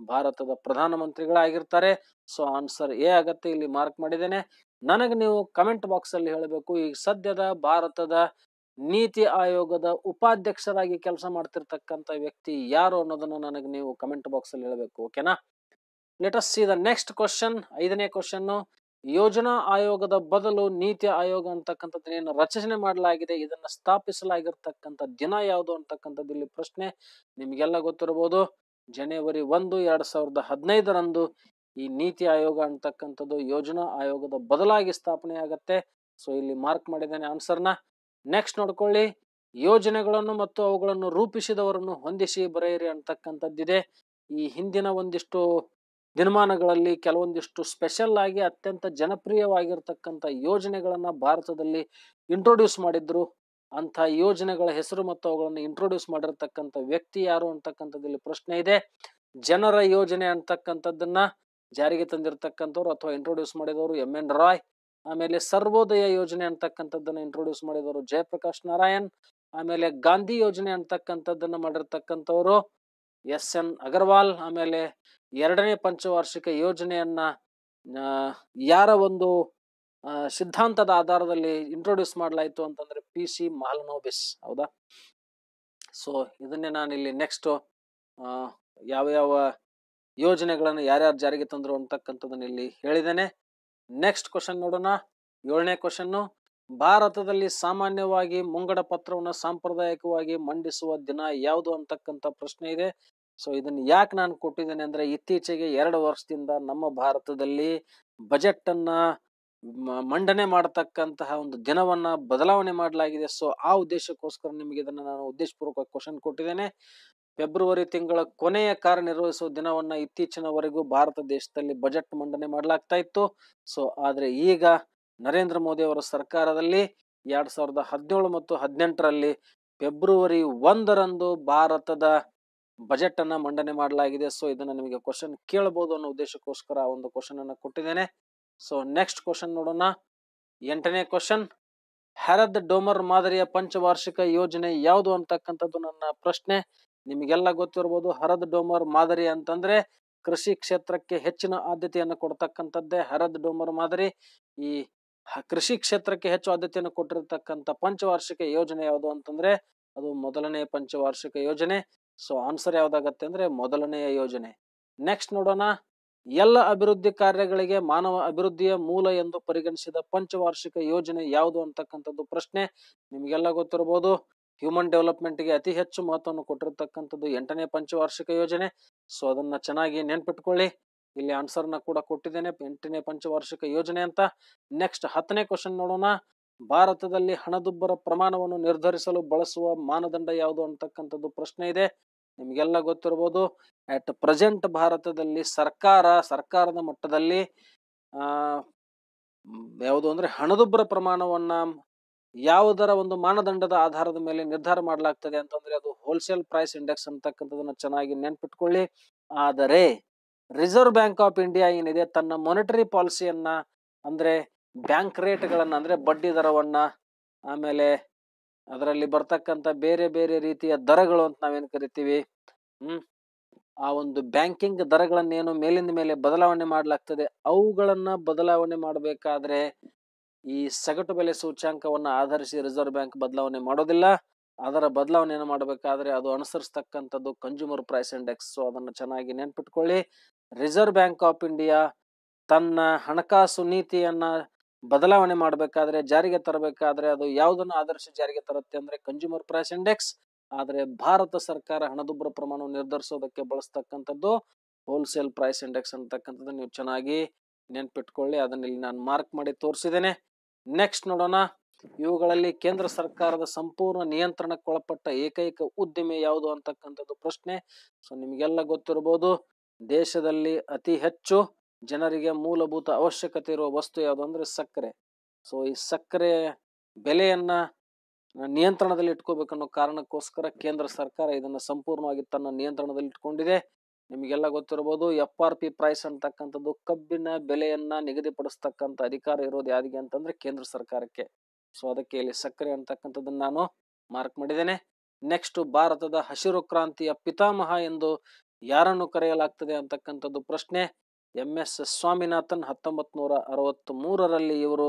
ಭಾರತದ ಪ್ರಧಾನಮಂತ್ರಿಗಳಾಗಿರ್ತಾರೆ ಸೊ ಆನ್ಸರ್ ಎ ಆಗತ್ತೆ ಇಲ್ಲಿ ಮಾರ್ಕ್ ಮಾಡಿದ್ದೇನೆ. ನನಗೆ ನೀವು ಕಮೆಂಟ್ ಬಾಕ್ಸ್ ಅಲ್ಲಿ ಹೇಳಬೇಕು, ಈ ಸದ್ಯದ ಭಾರತದ ನೀತಿ ಆಯೋಗದ ಉಪಾಧ್ಯಕ್ಷರಾಗಿ ಕೆಲಸ ಮಾಡ್ತಿರ್ತಕ್ಕಂಥ ವ್ಯಕ್ತಿ ಯಾರು ಅನ್ನೋದನ್ನ ನನಗೆ ನೀವು ಕಮೆಂಟ್ ಬಾಕ್ಸ್ ಅಲ್ಲಿ ಹೇಳಬೇಕು ಓಕೆನಾ let us see the next question ಐದನೇ ಕ್ವಶನ್ ಯೋಜನಾ ಆಯೋಗದ ಬದಲು ನೀತಿ ಆಯೋಗ ಅಂತಕ್ಕಂಥದ್ದು ಏನು ರಚನೆ ಮಾಡಲಾಗಿದೆ, ಇದನ್ನ ಸ್ಥಾಪಿಸಲಾಗಿರ್ತಕ್ಕಂಥ ದಿನ ಯಾವುದು ಅಂತಕ್ಕಂಥದ್ದು ಇಲ್ಲಿ ಪ್ರಶ್ನೆ ನಿಮಗೆಲ್ಲ ಗೊತ್ತಿರಬಹುದು. ಜನವರಿ ಒಂದು, ಎರಡ್ ಸಾವಿರದ ಹದಿನೈದರಂದು ಈ ನೀತಿ ಆಯೋಗ ಅಂತಕ್ಕಂಥದ್ದು ಯೋಜನಾ ಆಯೋಗದ ಬದಲಾಗಿ ಸ್ಥಾಪನೆ ಆಗತ್ತೆ ಸೊ ಇಲ್ಲಿ ಮಾರ್ಕ್ ಮಾಡಿದ್ದೇನೆ ಆನ್ಸರ್ನ ನೆಕ್ಸ್ಟ್ ನೋಡ್ಕೊಳ್ಳಿ. ಯೋಜನೆಗಳನ್ನು ಮತ್ತು ಅವುಗಳನ್ನು ರೂಪಿಸಿದವರನ್ನು ಹೊಂದಿಸಿ ಬರೆಯಿರಿ ಅಂತಕ್ಕಂಥದ್ದಿದೆ. ಈ ಹಿಂದಿನ ಒಂದಿಷ್ಟು ದಿನಮಾನಗಳಲ್ಲಿ ಕೆಲವೊಂದಿಷ್ಟು ಸ್ಪೆಷಲ್ ಆಗಿ ಅತ್ಯಂತ ಜನಪ್ರಿಯವಾಗಿರ್ತಕ್ಕಂಥ ಯೋಜನೆಗಳನ್ನು ಭಾರತದಲ್ಲಿ ಇಂಟ್ರೊಡ್ಯೂಸ್ ಮಾಡಿದ್ರು. ಅಂತ ಯೋಜನೆಗಳ ಹೆಸರು ಮತ್ತು ಅವುಗಳನ್ನು ಇಂಟ್ರೊಡ್ಯೂಸ್ ಮಾಡಿರ್ತಕ್ಕಂಥ ವ್ಯಕ್ತಿ ಯಾರು ಅಂತಕ್ಕಂಥದ್ದಲ್ಲಿ ಪ್ರಶ್ನೆ ಇದೆ. ಜನರ ಯೋಜನೆ ಅಂತಕ್ಕಂಥದ್ದನ್ನ ಜಾರಿಗೆ ತಂದಿರತಕ್ಕಂಥವ್ರು ಅಥವಾ ಇಂಟ್ರೊಡ್ಯೂಸ್ ಮಾಡಿದವರು ಎಂ ಎನ್ ರಾಯ್, ಆಮೇಲೆ ಸರ್ವೋದಯ ಯೋಜನೆ ಅಂತಕ್ಕಂಥದ್ದನ್ನು ಇಂಟ್ರೊಡ್ಯೂಸ್ ಮಾಡಿದವರು ಜಯಪ್ರಕಾಶ್ ನಾರಾಯಣ್, ಆಮೇಲೆ ಗಾಂಧಿ ಯೋಜನೆ ಅಂತಕ್ಕಂಥದ್ದನ್ನ ಮಾಡಿರ್ತಕ್ಕಂಥವ್ರು ಎಸ್ ಎನ್ ಅಗರ್ವಾಲ್ ಆಮೇಲೆ ಎರಡನೇ ಪಂಚವಾರ್ಷಿಕ ಯೋಜನೆಯನ್ನ ಯಾರ ಒಂದು ಸಿದ್ಧಾಂತದ ಆಧಾರದಲ್ಲಿ ಇಂಟ್ರೊಡ್ಯೂಸ್ ಮಾಡಲಾಯಿತು ಅಂತಂದ್ರೆ ಪಿ ಸಿ ಮಹಲ್ನೋಬಿಸ್, ಹೌದಾ? ಸೊ ಇದನ್ನೇ ನಾನು ಇಲ್ಲಿ ನೆಕ್ಸ್ಟ್ ಯಾವ ಯಾವ ಯೋಜನೆಗಳನ್ನು ಯಾರ್ಯಾರು ಜಾರಿಗೆ ತಂದ್ರು ಅಂತಕ್ಕಂಥದ್ದನ್ನ ಇಲ್ಲಿ ಹೇಳಿದ್ದೇನೆ. ನೆಕ್ಸ್ಟ್ ಕ್ವಶನ್ ನೋಡೋಣ. ಏಳನೇ ಕ್ವಶನ್ನು ಭಾರತದಲ್ಲಿ ಸಾಮಾನ್ಯವಾಗಿ ಮುಂಗಡ ಪತ್ರವನ್ನು ಸಾಂಪ್ರದಾಯಿಕವಾಗಿ ಮಂಡಿಸುವ ದಿನ ಯಾವುದು ಅಂತಕ್ಕಂಥ ಪ್ರಶ್ನೆ ಇದೆ. ಸೊ ಇದನ್ನು ಯಾಕೆ ನಾನು ಕೊಟ್ಟಿದ್ದೇನೆ ಅಂದರೆ ಇತ್ತೀಚೆಗೆ ಎರಡು ವರ್ಷದಿಂದ ನಮ್ಮ ಭಾರತದಲ್ಲಿ ಬಜೆಟ್ ಅನ್ನ ಮಂಡನೆ ಮಾಡತಕ್ಕಂತಹ ಒಂದು ದಿನವನ್ನ ಬದಲಾವಣೆ ಮಾಡಲಾಗಿದೆ. ಸೊ ಆ ಉದ್ದೇಶಕ್ಕೋಸ್ಕರ ನಿಮಗೆ ಇದನ್ನು ನಾನು ಉದ್ದೇಶಪೂರ್ವಕ ಕ್ವಶನ್ ಕೊಟ್ಟಿದ್ದೇನೆ. ಫೆಬ್ರವರಿ ತಿಂಗಳ ಕೊನೆಯ ಕಾರ್ಯನಿರ್ವಹಿಸುವ ದಿನವನ್ನ ಇತ್ತೀಚಿನವರೆಗೂ ಭಾರತ ದೇಶದಲ್ಲಿ ಬಜೆಟ್ ಮಂಡನೆ ಮಾಡಲಾಗ್ತಾ ಇತ್ತು. ಸೊ ಆದರೆ ಈಗ ನರೇಂದ್ರ ಮೋದಿ ಅವರ ಸರ್ಕಾರದಲ್ಲಿ ಎರಡ್ ಸಾವಿರದ ಹದಿನೇಳು ಮತ್ತು ಹದಿನೆಂಟರಲ್ಲಿ ಫೆಬ್ರವರಿ ಒಂದರಂದು ಭಾರತದ ಬಜೆಟ್ ಅನ್ನ ಮಂಡನೆ ಮಾಡಲಾಗಿದೆ. ಸೊ ಇದನ್ನ ನಿಮಗೆ ಕ್ವಶನ್ ಕೇಳಬಹುದು ಅನ್ನೋ ಉದ್ದೇಶಕ್ಕೋಸ್ಕರ ಒಂದು ಕ್ವಶನ್ ಅನ್ನು ಕೊಟ್ಟಿದ್ದೇನೆ. ಸೊ ನೆಕ್ಸ್ಟ್ ಕ್ವಶನ್ ನೋಡೋಣ. ಎಂಟನೇ ಕ್ವಶನ್ ಹರದ್ ಡೋಮರ್ ಮಾದರಿಯ ಪಂಚವಾರ್ಷಿಕ ಯೋಜನೆ ಯಾವುದು ಅಂತಕ್ಕಂಥದ್ದು ನನ್ನ ಪ್ರಶ್ನೆ. ನಿಮಗೆಲ್ಲ ಗೊತ್ತಿರಬಹುದು ಹರದ್ ಡೋಮರ್ ಮಾದರಿ ಅಂತಂದ್ರೆ ಕೃಷಿ ಕ್ಷೇತ್ರಕ್ಕೆ ಹೆಚ್ಚಿನ ಆದ್ಯತೆಯನ್ನು ಕೊಡ್ತಕ್ಕಂಥದ್ದೇ ಹರದ್ ಡೋಮರ್ ಮಾದರಿ. ಈ ಕೃಷಿ ಕ್ಷೇತ್ರಕ್ಕೆ ಹೆಚ್ಚು ಆದ್ಯತೆಯನ್ನು ಕೊಟ್ಟಿರತಕ್ಕಂಥ ಪಂಚವಾರ್ಷಿಕ ಯೋಜನೆ ಯಾವುದು ಅಂತಂದ್ರೆ, ಅದು ಮೊದಲನೇ ಪಂಚವಾರ್ಷಿಕ ಯೋಜನೆ. ಸೊ ಆನ್ಸರ್ ಯಾವ್ದಾಗತ್ತೆ ಅಂದ್ರೆ ಮೊದಲನೆಯ ಯೋಜನೆ. ನೆಕ್ಸ್ಟ್ ನೋಡೋಣ. ಎಲ್ಲ ಅಭಿವೃದ್ಧಿ ಕಾರ್ಯಗಳಿಗೆ ಮಾನವ ಅಭಿವೃದ್ಧಿಯ ಮೂಲ ಎಂದು ಪರಿಗಣಿಸಿದ ಪಂಚವಾರ್ಷಿಕ ಯೋಜನೆ ಯಾವುದು ಅಂತಕ್ಕಂಥದ್ದು ಪ್ರಶ್ನೆ ನಿಮಗೆಲ್ಲ ಗೊತ್ತಿರಬಹುದು. ಹ್ಯೂಮನ್ ಡೆವಲಪ್ಮೆಂಟ್ಗೆ ಅತಿ ಹೆಚ್ಚು ಮಹತ್ವವನ್ನು ಕೊಟ್ಟಿರತಕ್ಕಂಥದ್ದು ಎಂಟನೇ ಪಂಚವಾರ್ಷಿಕ ಯೋಜನೆ. ಸೊ ಅದನ್ನ ಚೆನ್ನಾಗಿ ನೆನ್ಪಿಟ್ಕೊಳ್ಳಿ. ಇಲ್ಲಿ ಆನ್ಸರ್ನ ಕೂಡ ಕೊಟ್ಟಿದ್ದೇನೆ. ಎಂಟನೇ ಪಂಚವಾರ್ಷಿಕ ಯೋಜನೆ ಅಂತ. ನೆಕ್ಸ್ಟ್ ಹತ್ತನೇ ಕ್ವಶನ್ ನೋಡೋಣ. ಭಾರತದಲ್ಲಿ ಹಣದುಬ್ಬರ ಪ್ರಮಾಣವನ್ನು ನಿರ್ಧರಿಸಲು ಬಳಸುವ ಮಾನದಂಡ ಯಾವುದು ಅಂತಕ್ಕಂಥದ್ದು ಪ್ರಶ್ನೆ ಇದೆ. ನಿಮಗೆಲ್ಲ ಗೊತ್ತಿರಬಹುದು ಅಟ್ ಪ್ರೆಸೆಂಟ್ ಭಾರತದಲ್ಲಿ ಸರ್ಕಾರ, ಸರ್ಕಾರದ ಮಟ್ಟದಲ್ಲಿ ಯಾವುದು ಅಂದ್ರೆ ಹಣದುಬ್ಬರ ಪ್ರಮಾಣವನ್ನು ಯಾವುದರ ಒಂದು ಮಾನದಂಡದ ಆಧಾರದ ಮೇಲೆ ನಿರ್ಧಾರ ಮಾಡಲಾಗ್ತದೆ ಅಂತಂದ್ರೆ ಅದು ಹೋಲ್ಸೇಲ್ ಪ್ರೈಸ್ ಇಂಡೆಕ್ಸ್ ಅಂತಕ್ಕಂಥದನ್ನ ಚೆನ್ನಾಗಿ ನೆನ್ಪಿಟ್ಕೊಳ್ಳಿ. ಆದರೆ ರಿಸರ್ವ್ ಬ್ಯಾಂಕ್ ಆಫ್ ಇಂಡಿಯಾ ಏನಿದೆ, ತನ್ನ ಮೋನಿಟರಿ ಪಾಲಿಸಿಯನ್ನ ಅಂದ್ರೆ ಬ್ಯಾಂಕ್ ರೇಟ್ಗಳನ್ನ ಅಂದ್ರೆ ಬಡ್ಡಿ ದರವನ್ನ, ಆಮೇಲೆ ಅದರಲ್ಲಿ ಬರ್ತಕ್ಕಂಥ ಬೇರೆ ಬೇರೆ ರೀತಿಯ ದರಗಳು ಅಂತ ನಾವೇನ್ ಕರಿತೀವಿ, ಹ್ಮ್, ಆ ಒಂದು ಬ್ಯಾಂಕಿಂಗ್ ದರಗಳನ್ನೇನು ಮೇಲಿಂದ ಮೇಲೆ ಬದಲಾವಣೆ ಮಾಡಲಾಗ್ತದೆ. ಅವುಗಳನ್ನ ಬದಲಾವಣೆ ಮಾಡಬೇಕಾದ್ರೆ ಈ ಸಗಟು ಬೆಲೆ ಸೂಚ್ಯಾಂಕವನ್ನ ಆಧರಿಸಿ ರಿಸರ್ವ್ ಬ್ಯಾಂಕ್ ಬದಲಾವಣೆ ಮಾಡೋದಿಲ್ಲ. ಅದರ ಬದಲಾವಣೆಯನ್ನು ಮಾಡಬೇಕಾದ್ರೆ ಅದು ಅನುಸರಿಸ್ತಕ್ಕಂಥದ್ದು ಕನ್ಸ್ಯೂಮರ್ ಪ್ರೈಸ್ ಇಂಡೆಕ್ಸ್ ಅದನ್ನು ಚೆನ್ನಾಗಿ ನೆನ್ಪಿಟ್ಕೊಳ್ಳಿ. ರಿಸರ್ವ್ ಬ್ಯಾಂಕ್ ಆಫ್ ಇಂಡಿಯಾ ತನ್ನ ಹಣಕಾಸು ನೀತಿಯನ್ನ ಬದಲಾವಣೆ ಮಾಡಬೇಕಾದ್ರೆ, ಜಾರಿಗೆ ತರಬೇಕಾದ್ರೆ ಅದು ಯಾವುದನ್ನು ಆದರ್ಶ ಜಾರಿಗೆ ತರುತ್ತೆ ಅಂದ್ರೆ ಕನ್ಸ್ಯೂಮರ್ ಪ್ರೈಸ್ ಇಂಡೆಕ್ಸ್ ಆದರೆ ಭಾರತ ಸರ್ಕಾರ ಹಣದುಬ್ಬರ ಪ್ರಮಾಣವನ್ನು ನಿರ್ಧರಿಸೋದಕ್ಕೆ ಬಳಸ್ತಕ್ಕಂಥದ್ದು ಹೋಲ್ಸೇಲ್ ಪ್ರೈಸ್ ಇಂಡೆಕ್ಸ್ ಅಂತಕ್ಕಂಥದ್ದು ನೀವು ಚೆನ್ನಾಗಿ ನೆನ್ಪಿಟ್ಕೊಳ್ಳಿ. ಅದನ್ನ ಇಲ್ಲಿ ನಾನು ಮಾರ್ಕ್ ಮಾಡಿ ತೋರಿಸಿದ್ದೇನೆ. ನೆಕ್ಸ್ಟ್ ನೋಡೋಣ. ಇವುಗಳಲ್ಲಿ ಕೇಂದ್ರ ಸರ್ಕಾರದ ಸಂಪೂರ್ಣ ನಿಯಂತ್ರಣಕ್ಕೊಳಪಟ್ಟ ಏಕೈಕ ಉದ್ದಿಮೆ ಯಾವುದು ಅಂತಕ್ಕಂಥದ್ದು ಪ್ರಶ್ನೆ. ಸೊ ನಿಮಗೆಲ್ಲ ಗೊತ್ತಿರಬಹುದು, ದೇಶದಲ್ಲಿ ಅತಿ ಹೆಚ್ಚು ಜನರಿಗೆ ಮೂಲಭೂತ ಅವಶ್ಯಕತೆ ಇರುವ ವಸ್ತು ಯಾವುದು ಅಂದ್ರೆ ಸಕ್ಕರೆ. ಸೊ ಈ ಸಕ್ಕರೆ ಬೆಲೆಯನ್ನ ನಿಯಂತ್ರಣದಲ್ಲಿ ಇಟ್ಕೋಬೇಕನ್ನೋ ಕಾರಣಕ್ಕೋಸ್ಕರ ಕೇಂದ್ರ ಸರ್ಕಾರ ಇದನ್ನ ಸಂಪೂರ್ಣವಾಗಿ ತನ್ನ ನಿಯಂತ್ರಣದಲ್ಲಿ ಇಟ್ಕೊಂಡಿದೆ. ನಿಮಗೆಲ್ಲ ಗೊತ್ತಿರಬಹುದು ಎಫ್ ಆರ್ ಪಿ ಪ್ರೈಸ್ ಅಂತಕ್ಕಂಥದ್ದು ಕಬ್ಬಿನ ಬೆಲೆಯನ್ನ ನಿಗದಿಪಡಿಸ್ತಕ್ಕಂಥ ಅಧಿಕಾರ ಇರೋದು ಯಾರಿಗೆ ಅಂತಂದ್ರೆ ಕೇಂದ್ರ ಸರ್ಕಾರಕ್ಕೆ. ಸೊ ಅದಕ್ಕೆ ಇಲ್ಲಿ ಸಕ್ಕರೆ ಅಂತಕ್ಕಂಥದ್ದನ್ನು ನಾನು ಮಾರ್ಕ್ ಮಾಡಿದ್ದೇನೆ. ನೆಕ್ಸ್ಟ್ ಭಾರತದ ಹಸಿರು ಕ್ರಾಂತಿಯ ಪಿತಾಮಹ ಎಂದು ಯಾರನ್ನು ಕರೆಯಲಾಗ್ತದೆ ಅಂತಕ್ಕಂಥದ್ದು ಪ್ರಶ್ನೆ. ಎಂ ಎಸ್ ಸ್ವಾಮಿನಾಥನ್ ಹತ್ತೊಂಬತ್ ನೂರ ಅರವತ್ತ್ ಮೂರರಲ್ಲಿ ಇವರು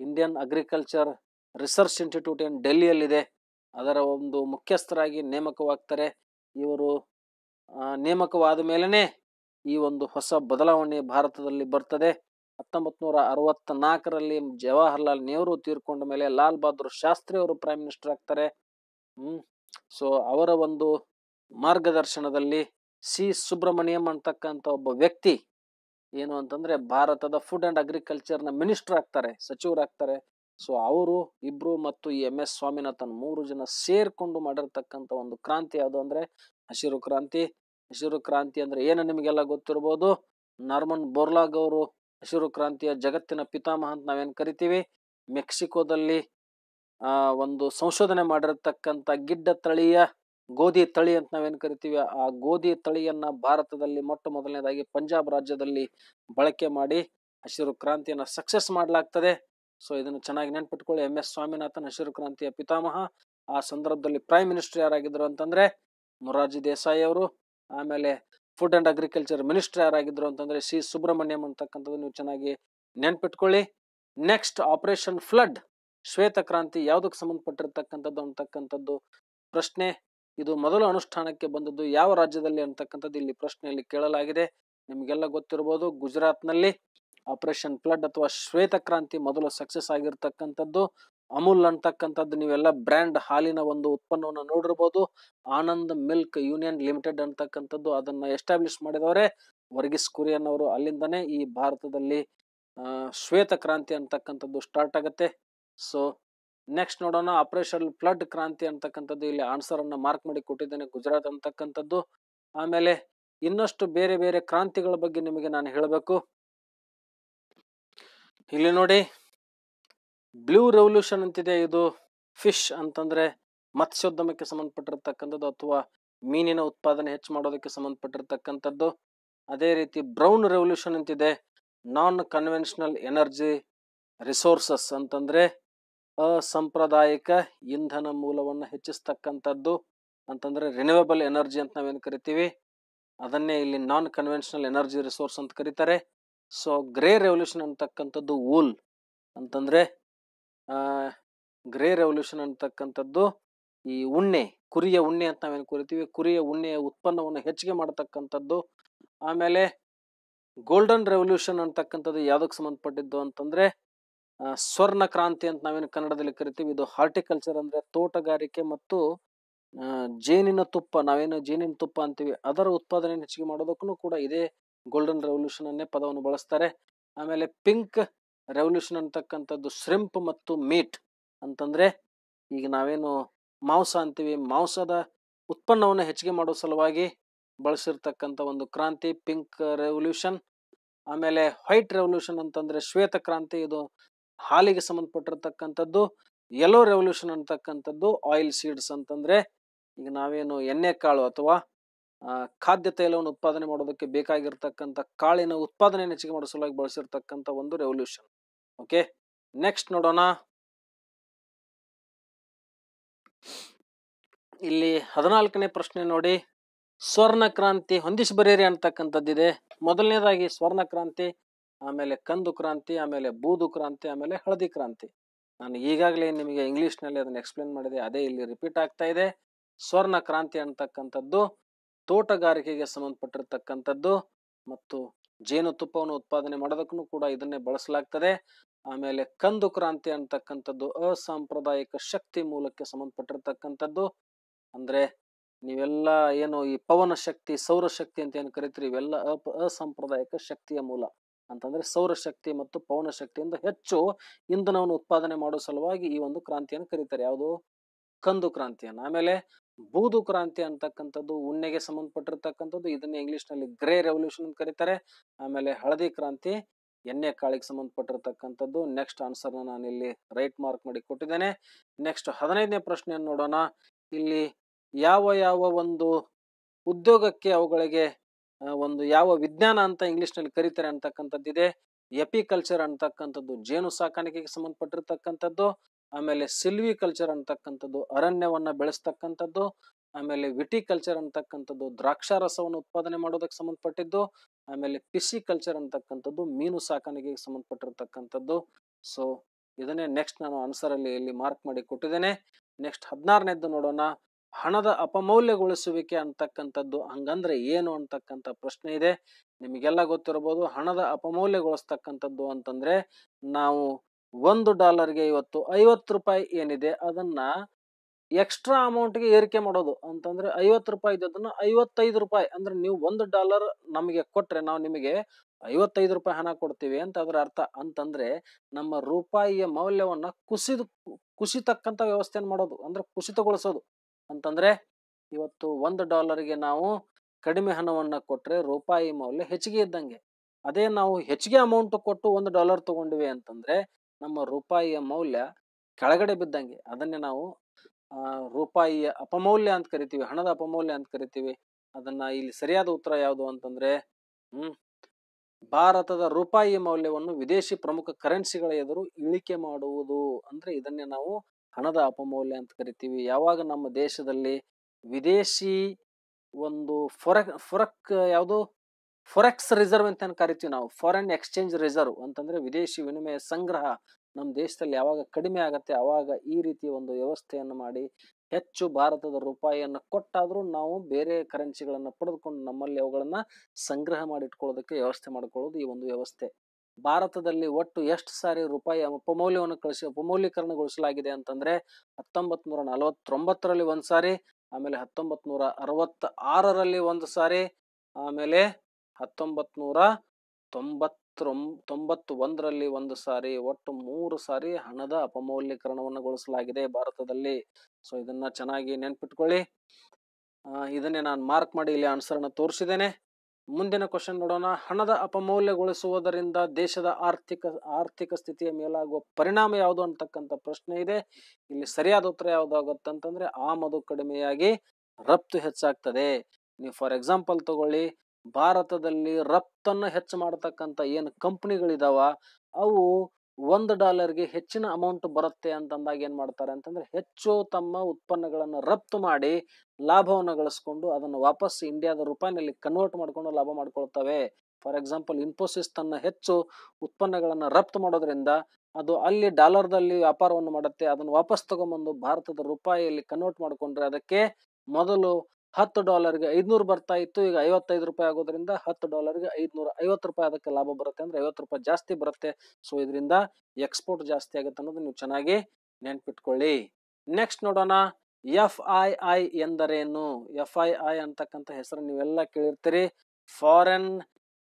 Indian agriculture research institute in ಡೆಲ್ಲಿಯಲ್ಲಿದೆ ಅದರ ಒಂದು ಮುಖ್ಯಸ್ಥರಾಗಿ ನೇಮಕವಾಗ್ತಾರೆ. ಇವರು ನೇಮಕವಾದ ಮೇಲೇ ಈ ಒಂದು ಹೊಸ ಬದಲಾವಣೆ ಭಾರತದಲ್ಲಿ ಬರ್ತದೆ. ಹತ್ತೊಂಬತ್ ನೂರ ಅರವತ್ತ್ ನಾಲ್ಕರಲ್ಲಿ ಜವಾಹರ್ಲಾಲ್ ನೆಹರು ತೀರ್ಕೊಂಡ ಮೇಲೆ ಲಾಲ್ ಬಹದ್ದೂರ್ ಶಾಸ್ತ್ರಿ ಅವರು ಪ್ರೈಮ್ ಮಿನಿಸ್ಟರ್ ಆಗ್ತಾರೆ. ಹ್ಮ್ ಸೊ ಅವರ ಒಂದು ಮಾರ್ಗದರ್ಶನದಲ್ಲಿ ಸಿ ಸುಬ್ರಹ್ಮಣ್ಯಂ ಅಂತಕ್ಕಂಥ ಒಬ್ಬ ವ್ಯಕ್ತಿ ಏನು ಅಂತಂದ್ರೆ ಭಾರತದ ಫುಡ್ ಅಂಡ್ ಅಗ್ರಿಕಲ್ಚರ್ನ ಮಿನಿಸ್ಟರ್ ಆಗ್ತಾರೆ ಸಚಿವರಾಗ್ತಾರೆ ಸೊ ಅವರು, ಇಬ್ರು ಮತ್ತು ಈ ಎಂ ಎಸ್ ಸ್ವಾಮಿನಾಥನ್ ಮೂರು ಜನ ಸೇರ್ಕೊಂಡು ಮಾಡಿರ್ತಕ್ಕಂಥ ಒಂದು ಕ್ರಾಂತಿ ಯಾವುದು ಅಂದ್ರೆ ಹಸಿರು ಕ್ರಾಂತಿ. ಹಸಿರು ಕ್ರಾಂತಿ ಅಂದ್ರೆ ಏನು ನಿಮಗೆಲ್ಲ ಗೊತ್ತಿರ್ಬೋದು? ನಾರ್ಮನ್ ಬೋರ್ಲಾಗ್ ಅವರು ಹಸಿರು ಕ್ರಾಂತಿಯ ಜಗತ್ತಿನ ಪಿತಾಮಹ ಅಂತ ನಾವೇನು ಕರಿತೀವಿ? ಮೆಕ್ಸಿಕೋದಲ್ಲಿ ಒಂದು ಸಂಶೋಧನೆ ಮಾಡಿರತಕ್ಕಂಥ ಗಿಡ್ಡ ತಳಿಯ ಗೋಧಿ ತಳಿ ಅಂತ ನಾವೇನು ಕರಿತೀವಿ? ಆ ಗೋಧಿ ತಳಿಯನ್ನ ಭಾರತದಲ್ಲಿ ಮೊಟ್ಟ ಮೊದಲನೇದಾಗಿ ಪಂಜಾಬ್ ರಾಜ್ಯದಲ್ಲಿ ಬಳಕೆ ಮಾಡಿ ಹಸಿರು ಕ್ರಾಂತಿಯನ್ನ ಸಕ್ಸಸ್ ಮಾಡಲಾಗ್ತದೆ. ಸೊ ಇದನ್ನು ಚೆನ್ನಾಗಿ ನೆನ್ಪಿಟ್ಕೊಳ್ಳಿ. ಎಂ. ಎಸ್. ಸ್ವಾಮಿನಾಥನ್ ಹಸಿರು ಕ್ರಾಂತಿಯ ಪಿತಾಮಹ. ಆ ಸಂದರ್ಭದಲ್ಲಿ ಪ್ರೈಮ್ ಮಿನಿಸ್ಟರ್ ಯಾರಾಗಿದ್ರು ಅಂತಂದ್ರೆ ಮೊರಾರ್ಜಿ ದೇಸಾಯಿ ಅವರು. ಆಮೇಲೆ ಫುಡ್ ಅಂಡ್ ಅಗ್ರಿಕಲ್ಚರ್ ಮಿನಿಸ್ಟರ್ ಯಾರಾಗಿದ್ರು ಅಂತಂದ್ರೆ ಸಿ ಸುಬ್ರಹ್ಮಣ್ಯಂ ಅಂತಕ್ಕಂಥದ್ದು ನೀವು ಚೆನ್ನಾಗಿ ನೆನ್ಪಿಟ್ಕೊಳ್ಳಿ. ನೆಕ್ಸ್ಟ್ ಆಪರೇಷನ್ ಫ್ಲಡ್ ಶ್ವೇತ ಕ್ರಾಂತಿ ಯಾವುದಕ್ಕೆ ಸಂಬಂಧಪಟ್ಟಿರ್ತಕ್ಕಂಥದ್ದು ಅಂತಕ್ಕಂಥದ್ದು ಪ್ರಶ್ನೆ. ಇದು ಮೊದಲು ಅನುಷ್ಠಾನಕ್ಕೆ ಬಂದದ್ದು ಯಾವ ರಾಜ್ಯದಲ್ಲಿ ಅಂತಕ್ಕಂಥದ್ದು ಇಲ್ಲಿ ಪ್ರಶ್ನೆಯಲ್ಲಿ ಕೇಳಲಾಗಿದೆ. ನಿಮಗೆಲ್ಲ ಗೊತ್ತಿರಬಹುದು ಗುಜರಾತ್ನಲ್ಲಿ ಆಪರೇಷನ್ ಫ್ಲಡ್ ಅಥವಾ ಶ್ವೇತ ಕ್ರಾಂತಿ ಮೊದಲು ಸಕ್ಸಸ್ ಆಗಿರ್ತಕ್ಕಂಥದ್ದು. ಅಮೂಲ್ ಅಂತಕ್ಕಂಥದ್ದು ನೀವೆಲ್ಲ ಬ್ರ್ಯಾಂಡ್ ಹಾಲಿನ ಒಂದು ಉತ್ಪನ್ನವನ್ನು ನೋಡಿರ್ಬೋದು. ಆನಂದ್ ಮಿಲ್ಕ್ ಯೂನಿಯನ್ ಲಿಮಿಟೆಡ್ ಅಂತಕ್ಕಂಥದ್ದು ಅದನ್ನ ಎಸ್ಟಾಬ್ಲಿಷ್ ಮಾಡಿದವರೇ ವರ್ಗೀಸ್ ಕುರಿಯನ್ ಅವರು. ಅಲ್ಲಿಂದನೇ ಈ ಭಾರತದಲ್ಲಿ ಶ್ವೇತ ಕ್ರಾಂತಿ ಅಂತಕ್ಕಂಥದ್ದು ಸ್ಟಾರ್ಟ್ ಆಗುತ್ತೆ. ಸೊ ನೆಕ್ಸ್ಟ್ ನೋಡೋಣ. ಆಪರೇಷನ್ ಫ್ಲಡ್ ಕ್ರಾಂತಿ ಅಂತಕ್ಕಂಥದ್ದು ಇಲ್ಲಿ ಆನ್ಸರ್ ಅನ್ನ ಮಾರ್ಕ್ ಮಾಡಿ ಕೊಟ್ಟಿದ್ದೇನೆ ಗುಜರಾತ್ ಅಂತಕ್ಕಂಥದ್ದು. ಆಮೇಲೆ ಇನ್ನಷ್ಟು ಬೇರೆ ಬೇರೆ ಕ್ರಾಂತಿಗಳ ಬಗ್ಗೆ ನಿಮಗೆ ನಾನು ಹೇಳಬೇಕು. ಇಲ್ಲಿ ನೋಡಿ. ಬ್ಲೂ ರೆವಲ್ಯೂಷನ್ ಅಂತಿದೆ. ಇದು ಫಿಶ್ ಅಂತಂದ್ರೆ ಮತ್ಸ್ಯೋದ್ಯಮಕ್ಕೆ ಸಂಬಂಧಪಟ್ಟಿರ್ತಕ್ಕಂಥದ್ದು ಅಥವಾ ಮೀನಿನ ಉತ್ಪಾದನೆ ಹೆಚ್ಚು ಮಾಡೋದಕ್ಕೆ ಸಂಬಂಧಪಟ್ಟಿರ್ತಕ್ಕಂಥದ್ದು. ಅದೇ ರೀತಿ ಬ್ರೌನ್ ರೆವಲ್ಯೂಷನ್ ಅಂತಿದೆ. ನಾನ್ ಕನ್ವೆನ್ಷನಲ್ ಎನರ್ಜಿ ರಿಸೋರ್ಸಸ್ ಅಂತಂದ್ರೆ ಅಸಾಂಪ್ರದಾಯಿಕ ಇಂಧನ ಮೂಲವನ್ನು ಹೆಚ್ಚಿಸ್ತಕ್ಕಂಥದ್ದು ಅಂತಂದ್ರೆ ರಿನ್ಯೂವೆಬಲ್ ಎನರ್ಜಿ ಅಂತ ನಾವೇನು ಕರಿತೀವಿ? ಅದನ್ನೇ ಇಲ್ಲಿ ನಾನ್ ಕನ್ವೆನ್ಷನಲ್ ಎನರ್ಜಿ ರಿಸೋರ್ಸ್ ಅಂತ ಕರೀತಾರೆ. ಸೊ, ಗ್ರೇ ರೆವಲ್ಯೂಷನ್ ಅಂತಕ್ಕಂಥದ್ದು ವೂಲ್ ಅಂತಂದ್ರೆ ಗ್ರೇ ರೆವಲ್ಯೂಷನ್ ಅಂತಕ್ಕಂಥದ್ದು ಈ ಉಣ್ಣೆ, ಕುರಿಯ ಉಣ್ಣೆ ಅಂತ ನಾವೇನು ಕರಿತೀವಿ, ಕುರಿಯ ಉಣ್ಣೆಯ ಉತ್ಪನ್ನವನ್ನು ಹೆಚ್ಚಿಗೆ ಮಾಡತಕ್ಕಂಥದ್ದು. ಆಮೇಲೆ ಗೋಲ್ಡನ್ ರೆವಲ್ಯೂಷನ್ ಅಂತಕ್ಕಂಥದ್ದು ಯಾವುದಕ್ಕೆ ಸಂಬಂಧಪಟ್ಟಿದ್ದು ಅಂತಂದ್ರೆ ಸ್ವರ್ಣ ಕ್ರಾಂತಿ ಅಂತ ನಾವೇನು ಕನ್ನಡದಲ್ಲಿ ಕರಿತೀವಿ, ಇದು ಹಾರ್ಟಿಕಲ್ಚರ್ ಅಂದ್ರೆ ತೋಟಗಾರಿಕೆ ಮತ್ತು ಜೇನಿನ ತುಪ್ಪ, ನಾವೇನು ಜೇನಿನ ತುಪ್ಪ ಅಂತೀವಿ, ಅದರ ಉತ್ಪಾದನೆ ಹೆಚ್ಚಿಗೆ ಮಾಡೋದಕ್ಕೂ ಕೂಡ ಇದೇ ಗೋಲ್ಡನ್ ರೆವಲ್ಯೂಷನ್ ಅನ್ನೇ ಪದವನ್ನು ಬಳಸ್ತಾರೆ. ಆಮೇಲೆ ಪಿಂಕ್ ರೆವಲ್ಯೂಷನ್ ಅಂತಕ್ಕಂಥದ್ದು ಶ್ರಿಂಪ್ ಮತ್ತು ಮೀಟ್ ಅಂತಂದ್ರೆ ಈಗ ನಾವೇನು ಮಾಂಸ ಅಂತೀವಿ, ಮಾಂಸದ ಉತ್ಪನ್ನವನ್ನು ಹೆಚ್ಚಿಗೆ ಮಾಡೋ ಸಲುವಾಗಿ ಬಳಸಿರ್ತಕ್ಕಂಥ ಒಂದು ಕ್ರಾಂತಿ ಪಿಂಕ್ ರೆವಲ್ಯೂಷನ್ ಆಮೇಲೆ ವೈಟ್ ರೆವಲ್ಯೂಷನ್ ಅಂತಂದ್ರೆ ಶ್ವೇತ ಕ್ರಾಂತಿ, ಇದು ಹಾಲಿಗೆ ಸಂಬಂಧಪಟ್ಟಿರ್ತಕ್ಕಂಥದ್ದು ಯೆಲ್ಲೋ ರೆವಲ್ಯೂಷನ್ ಅಂತಕ್ಕಂಥದ್ದು ಆಯಿಲ್ ಸೀಡ್ಸ್ ಅಂತಂದ್ರೆ ಈಗ ನಾವೇನು ಎಣ್ಣೆ ಕಾಳು ಅಥವಾ ಖಾದ್ಯ ತೈಲವನ್ನು ಉತ್ಪಾದನೆ ಮಾಡೋದಕ್ಕೆ ಬೇಕಾಗಿರ್ತಕ್ಕಂಥ ಕಾಳಿನ ಉತ್ಪಾದನೆ ಹೆಚ್ಚಿಗೆ ಮಾಡೋ ಸಲುವಾಗಿ ಬಳಸಿರ್ತಕ್ಕಂಥ ಒಂದು ರೆವಲ್ಯೂಷನ್ ಓಕೆ ನೆಕ್ಸ್ಟ್ ನೋಡೋಣ. ಇಲ್ಲಿ ಹದಿನಾಲ್ಕನೇ ಪ್ರಶ್ನೆ ನೋಡಿ. ಸ್ವರ್ಣ ಕ್ರಾಂತಿ ಹೊಂದಿಸಿ ಬರೀರಿ ಅಂತಕ್ಕಂಥದ್ದಿದೆ ಮೊದಲನೇದಾಗಿ ಸ್ವರ್ಣ ಕ್ರಾಂತಿ ಆಮೇಲೆ ಕಂದು ಕ್ರಾಂತಿ, ಆಮೇಲೆ ಬೂದು ಕ್ರಾಂತಿ, ಆಮೇಲೆ ಹಳದಿ ಕ್ರಾಂತಿ. ನಾನು ಈಗಾಗಲೇ ನಿಮಗೆ ಇಂಗ್ಲಿಷ್ನಲ್ಲಿ ಅದನ್ನು ಎಕ್ಸ್ಪ್ಲೇನ್ ಮಾಡಿದೆ. ಅದೇ ಇಲ್ಲಿ ರಿಪೀಟ್ ಆಗ್ತಾ ಇದೆ. ಸ್ವರ್ಣ ಕ್ರಾಂತಿ ಅಂತಕ್ಕಂಥದ್ದು ತೋಟಗಾರಿಕೆಗೆ ಸಂಬಂಧಪಟ್ಟಿರ್ತಕ್ಕಂಥದ್ದು ಮತ್ತು ಜೇನುತುಪ್ಪವನ್ನು ಉತ್ಪಾದನೆ ಮಾಡೋದಕ್ಕೂ ಕೂಡ ಇದನ್ನೇ ಬಳಸಲಾಗ್ತದೆ. ಆಮೇಲೆ ಕಂದು ಕ್ರಾಂತಿ ಅಂತಕ್ಕಂಥದ್ದು ಅಸಾಂಪ್ರದಾಯಿಕ ಶಕ್ತಿ ಮೂಲಕ್ಕೆ ಸಂಬಂಧಪಟ್ಟಿರ್ತಕ್ಕಂಥದ್ದು. ಅಂದ್ರೆ ನೀವೆಲ್ಲ ಏನು ಈ ಪವನ ಶಕ್ತಿ ಸೌರಶಕ್ತಿ ಅಂತ ಏನು ಕರಿತೀರಿ, ಇವೆಲ್ಲ ಅಪ ಅಸಾಂಪ್ರದಾಯಿಕ ಶಕ್ತಿಯ ಮೂಲ. ಅಂತಂದ್ರೆ ಸೌರಶಕ್ತಿ ಮತ್ತು ಪವನ ಶಕ್ತಿಯಿಂದ ಹೆಚ್ಚು ಇಂಧನವನ್ನು ಉತ್ಪಾದನೆ ಮಾಡೋ ಸಲುವಾಗಿ ಈ ಒಂದು ಕ್ರಾಂತಿಯನ್ನು ಕರೀತಾರೆ. ಯಾವುದು? ಕಂದು ಕ್ರಾಂತಿಯನ್ನು. ಆಮೇಲೆ ಬೂದು ಕ್ರಾಂತಿ ಅಂತಕ್ಕಂಥದ್ದು, ಉಣ್ಣೆಗೆ ಸಂಬಂಧಪಟ್ಟಿರ್ತಕ್ಕಂಥದ್ದು, ಇದನ್ನ ಇಂಗ್ಲಿಷ್ನಲ್ಲಿ ಗ್ರೇ ರೆವಲ್ಯೂಷನ್ ಅಂತ ಕರೀತಾರೆ. ಆಮೇಲೆ ಹಳದಿ ಕ್ರಾಂತಿ, ಎಣ್ಣೆ ಕಾಳಿಗೆ ಸಂಬಂಧಪಟ್ಟಿರ್ತಕ್ಕಂಥದ್ದು. ನೆಕ್ಸ್ಟ್ ಆನ್ಸರ್ನ ನಾನು ಇಲ್ಲಿ ರೈಟ್ ಮಾರ್ಕ್ ಮಾಡಿ ಕೊಟ್ಟಿದ್ದೇನೆ. ನೆಕ್ಸ್ಟ್ ಹದಿನೈದನೇ ಪ್ರಶ್ನೆಯನ್ನು ನೋಡೋಣ. ಇಲ್ಲಿ ಯಾವ ಯಾವ ಒಂದು ಉದ್ಯೋಗಕ್ಕೆ ಅವುಗಳಿಗೆ ಒಂದು ಯಾವ ವಿಜ್ಞಾನ ಅಂತ ಇಂಗ್ಲಿಷ್ನಲ್ಲಿ ಕರೀತಾರೆ ಅಂತಕ್ಕಂಥದ್ದಿದೆ. ಎಪಿಕಲ್ಚರ್ ಅಂತಕ್ಕಂಥದ್ದು, ಜೇನು ಸಾಕಾಣಿಕೆಗೆ ಸಂಬಂಧಪಟ್ಟಿರ್ತಕ್ಕಂಥದ್ದು. ಆಮೇಲೆ ಸಿಲ್ವಿ ಕಲ್ಚರ್ ಅಂತಕ್ಕಂಥದ್ದು ಅರಣ್ಯವನ್ನ ಬೆಳೆಸ್ತಕ್ಕಂಥದ್ದು, ಆಮೇಲೆ ವಿಟಿಕಲ್ಚರ್ ಅಂತಕ್ಕಂಥದ್ದು ದ್ರಾಕ್ಷಾರಸವನ್ನು ಉತ್ಪಾದನೆ ಮಾಡೋದಕ್ಕೆ ಸಂಬಂಧಪಟ್ಟಿದ್ದು, ಆಮೇಲೆ ಪಿಸಿ ಕಲ್ಚರ್ ಅಂತಕ್ಕಂಥದ್ದು ಮೀನು ಸಾಕಾಣಿಕೆಗೆ ಸಂಬಂಧಪಟ್ಟಿರ್ತಕ್ಕಂಥದ್ದು. ಸೊ ಇದನ್ನೇ ನೆಕ್ಸ್ಟ್ ನಾನು ಆನ್ಸರ್ ಅಲ್ಲಿ, ಇಲ್ಲಿ ಮಾರ್ಕ್ ಮಾಡಿ ಕೊಟ್ಟಿದ್ದೇನೆ. ನೆಕ್ಸ್ಟ್ ಹದಿನಾರನೇದ್ದು ನೋಡೋಣ. ಹಣದ ಅಪಮೌಲ್ಯಗೊಳಿಸುವಿಕೆ ಅಂತಕ್ಕಂಥದ್ದು ಹಂಗಂದ್ರೆ ಏನು ಅಂತಕ್ಕಂಥ ಪ್ರಶ್ನೆ ಇದೆ. ನಿಮಗೆಲ್ಲ ಗೊತ್ತಿರಬಹುದು, ಹಣದ ಅಪಮೌಲ್ಯಗೊಳಿಸ್ತಕ್ಕಂಥದ್ದು ಅಂತಂದ್ರೆ ನಾವು ಒಂದು ಡಾಲರ್ಗೆ ಇವತ್ತು ಐವತ್ತು ರೂಪಾಯಿ ಏನಿದೆ ಅದನ್ನ ಎಕ್ಸ್ಟ್ರಾ ಅಮೌಂಟ್ಗೆ ಏರಿಕೆ ಮಾಡೋದು. ಅಂತಂದ್ರೆ ಐವತ್ತು ರೂಪಾಯಿ ಇದ್ದದನ್ನ ಐವತ್ತೈದು ರೂಪಾಯಿ ಅಂದ್ರೆ ನೀವು ಒಂದು ಡಾಲರ್ ನಮಗೆ ಕೊಟ್ರೆ ನಾವು ನಿಮಗೆ ಐವತ್ತೈದು ರೂಪಾಯಿ ಹಣ ಕೊಡ್ತೀವಿ ಅಂತ ಅದರ ಅರ್ಥ. ಅಂತಂದ್ರೆ ನಮ್ಮ ರೂಪಾಯಿಯ ಮೌಲ್ಯವನ್ನ ಕುಸಿದು ಕುಸಿತಕ್ಕಂಥ ವ್ಯವಸ್ಥೆಯನ್ನು ಮಾಡೋದು ಅಂದ್ರೆ ಕುಸಿತಗೊಳಿಸೋದು. ಅಂತಂದ್ರೆ ಇವತ್ತು ಒಂದು ಡಾಲರ್ಗೆ ನಾವು ಕಡಿಮೆ ಹಣವನ್ನ ಕೊಟ್ರೆ ರೂಪಾಯಿ ಮೌಲ್ಯ ಹೆಚ್ಚಿಗೆ ಇದ್ದಂಗೆ. ಅದೇ ನಾವು ಹೆಚ್ಚಿಗೆ ಅಮೌಂಟ್ ಕೊಟ್ಟು ಒಂದು ಡಾಲರ್ ತಗೊಂಡ್ವಿ ಅಂತಂದ್ರೆ ನಮ್ಮ ರೂಪಾಯಿಯ ಮೌಲ್ಯ ಕೆಳಗಡೆ ಬಿದ್ದಂಗೆ. ಅದನ್ನೇ ನಾವು ರೂಪಾಯಿಯ ಅಪಮೌಲ್ಯ ಅಂತ ಕರಿತೀವಿ, ಹಣದ ಅಪಮೌಲ್ಯ ಅಂತ ಕರಿತೀವಿ. ಅದನ್ನ ಇಲ್ಲಿ ಸರಿಯಾದ ಉತ್ತರ ಯಾವುದು ಅಂತಂದ್ರೆ, ಹ್ಮ್, ಭಾರತದ ರೂಪಾಯಿ ಮೌಲ್ಯವನ್ನು ವಿದೇಶಿ ಪ್ರಮುಖ ಕರೆನ್ಸಿಗಳ ಎದುರು ಇಳಿಕೆ ಮಾಡುವುದು. ಅಂದ್ರೆ ಇದನ್ನೇ ನಾವು ಹಣದ ಅಪಮೌಲ್ಯ ಅಂತ ಕರಿತೀವಿ. ಯಾವಾಗ ನಮ್ಮ ದೇಶದಲ್ಲಿ ವಿದೇಶಿ ಒಂದು ಫೊರಕ್ ಫೊರಕ್ ಯಾವುದು? ಫೊರೆಕ್ಸ್ ರಿಸರ್ವ್ ಅಂತ ಕರಿತೀವಿ ನಾವು? ಫಾರಿನ್ ಎಕ್ಸ್ಚೇಂಜ್ ರಿಸರ್ವ್ ಅಂತಂದ್ರೆ ವಿದೇಶಿ ವಿನಿಮಯ ಸಂಗ್ರಹ ನಮ್ಮ ದೇಶದಲ್ಲಿ ಯಾವಾಗ ಕಡಿಮೆ ಆಗತ್ತೆ, ಅವಾಗ ಈ ರೀತಿ ಒಂದು ವ್ಯವಸ್ಥೆಯನ್ನು ಮಾಡಿ ಹೆಚ್ಚು ಭಾರತದ ರೂಪಾಯಿಯನ್ನು ಕೊಟ್ಟಾದರೂ ನಾವು ಬೇರೆ ಕರೆನ್ಸಿಗಳನ್ನು ಪಡೆದುಕೊಂಡು ನಮ್ಮಲ್ಲಿ ಅವುಗಳನ್ನು ಸಂಗ್ರಹ ಮಾಡಿಟ್ಕೊಳ್ಳೋದಕ್ಕೆ ವ್ಯವಸ್ಥೆ ಮಾಡಿಕೊಳ್ಳೋದು ಈ ಒಂದು ವ್ಯವಸ್ಥೆ. ಭಾರತದಲ್ಲಿ ಒಟ್ಟು ಎಷ್ಟು ಸಾರಿ ರೂಪಾಯಿ ಅಪಮೌಲ್ಯವನ್ನು ಕಳಿಸಿ ಅಪಮೌಲ್ಯೀಕರಣಗೊಳಿಸಲಾಗಿದೆ ಅಂತಂದ್ರೆ ಹತ್ತೊಂಬತ್ ನೂರ ನಲವತ್ತೊಂಬತ್ತರಲ್ಲಿ ಒಂದ್ ಸಾರಿ, ಆಮೇಲೆ ಹತ್ತೊಂಬತ್ ನೂರ ಅರವತ್ತ ಆರರಲ್ಲಿ ಒಂದು ಸಾರಿ, ಆಮೇಲೆ ಹತ್ತೊಂಬತ್ ನೂರ ತೊಂಬತ್ತೊಂ ತೊಂಬತ್ತು ಒಂದರಲ್ಲಿ ಒಂದು ಸಾರಿ ಒಟ್ಟು ಮೂರು ಸಾರಿ ಹಣದ ಅಪಮೌಲ್ಯೀಕರಣವನ್ನು ಗೊಳಿಸಲಾಗಿದೆ ಭಾರತದಲ್ಲಿ. ಸೊ ಇದನ್ನ ಚೆನ್ನಾಗಿ ನೆನ್ಪಿಟ್ಕೊಳ್ಳಿ. ಇದನ್ನೇ ನಾನು ಮಾರ್ಕ್ ಮಾಡಿ ಇಲ್ಲಿ ಆನ್ಸರ್ನ ತೋರಿಸಿದ್ದೇನೆ. ಮುಂದಿನ ಕ್ವಶನ್ ನೋಡೋಣ. ಹಣದ ಅಪಮೌಲ್ಯಗೊಳಿಸುವುದರಿಂದ ದೇಶದ ಆರ್ಥಿಕ ಆರ್ಥಿಕ ಸ್ಥಿತಿಯ ಮೇಲಾಗುವ ಪರಿಣಾಮ ಯಾವುದು ಅಂತಕ್ಕಂಥ ಪ್ರಶ್ನೆ ಇದೆ. ಇಲ್ಲಿ ಸರಿಯಾದ ಉತ್ತರ ಯಾವುದಾಗುತ್ತಂತಂದ್ರೆ ಆಮದು ಕಡಿಮೆಯಾಗಿ ರಫ್ತು ಹೆಚ್ಚಾಗ್ತದೆ. ನೀವು ಫಾರ್ ಎಕ್ಸಾಂಪಲ್ ತಗೊಳ್ಳಿ. ಭಾರತದಲ್ಲಿ ರಫ್ತನ್ನು ಹೆಚ್ಚು ಮಾಡತಕ್ಕಂಥ ಏನು ಕಂಪ್ನಿಗಳಿದಾವ, ಅವು ಒಂದು ಡಾಲರ್ಗೆ ಹೆಚ್ಚಿನ ಅಮೌಂಟ್ ಬರುತ್ತೆ ಅಂತಂದಾಗ ಏನು ಮಾಡ್ತಾರೆ ಅಂತಂದ್ರೆ ಹೆಚ್ಚು ತಮ್ಮ ಉತ್ಪನ್ನಗಳನ್ನು ರಫ್ತು ಮಾಡಿ ಲಾಭವನ್ನು ಗಳಿಸ್ಕೊಂಡು ಅದನ್ನು ವಾಪಸ್ ಇಂಡಿಯಾದ ರೂಪಾಯಿನಲ್ಲಿ ಕನ್ವರ್ಟ್ ಮಾಡ್ಕೊಂಡು ಲಾಭ ಮಾಡ್ಕೊಳ್ತವೆ. ಫಾರ್ ಎಕ್ಸಾಂಪಲ್ ಇನ್ಫೋಸಿಸ್ ತನ್ನ ಹೆಚ್ಚು ಉತ್ಪನ್ನಗಳನ್ನು ರಫ್ತು ಮಾಡೋದ್ರಿಂದ ಅದು ಅಲ್ಲಿ ಡಾಲರ್ದಲ್ಲಿ ವ್ಯಾಪಾರವನ್ನು ಮಾಡುತ್ತೆ, ಅದನ್ನು ವಾಪಸ್ ತಗೊಂಬಂದು ಭಾರತದ ರೂಪಾಯಿಯಲ್ಲಿ ಕನ್ವರ್ಟ್ ಮಾಡ್ಕೊಂಡ್ರೆ ಅದಕ್ಕೆ ಮೊದಲು ಹತ್ತು ಡಾಲರ್ಗೆ ಐದ್ನೂರು ಬರ್ತಾ ಇತ್ತು, ಈಗ ಐವತ್ತೈದು ರೂಪಾಯಿ ಆಗೋದ್ರಿಂದ ಹತ್ತು ಡಾಲರ್ಗೆ ಐದ್ನೂರ, ಐವತ್ತು ರೂಪಾಯಿ ಅದಕ್ಕೆ ಲಾಭ ಬರುತ್ತೆ ಅಂದ್ರೆ ಐವತ್ತು ರೂಪಾಯಿ ಜಾಸ್ತಿ ಬರುತ್ತೆ. ಸೊ ಇದರಿಂದ ಎಕ್ಸ್ಪೋರ್ಟ್ ಜಾಸ್ತಿ ಆಗುತ್ತೆ ಅನ್ನೋದು ನೀವು ಚೆನ್ನಾಗಿ ನೆನ್ಪಿಟ್ಕೊಳ್ಳಿ. ನೆಕ್ಸ್ಟ್ ನೋಡೋಣ. ಎಫ್ ಐ ಐ ಎಂದರೇನು? ಎಫ್ ಐ ಐ ಅಂತಕ್ಕಂಥ ಹೆಸರು ನೀವೆಲ್ಲ ಕೇಳಿರ್ತೀರಿ. ಫಾರೆನ್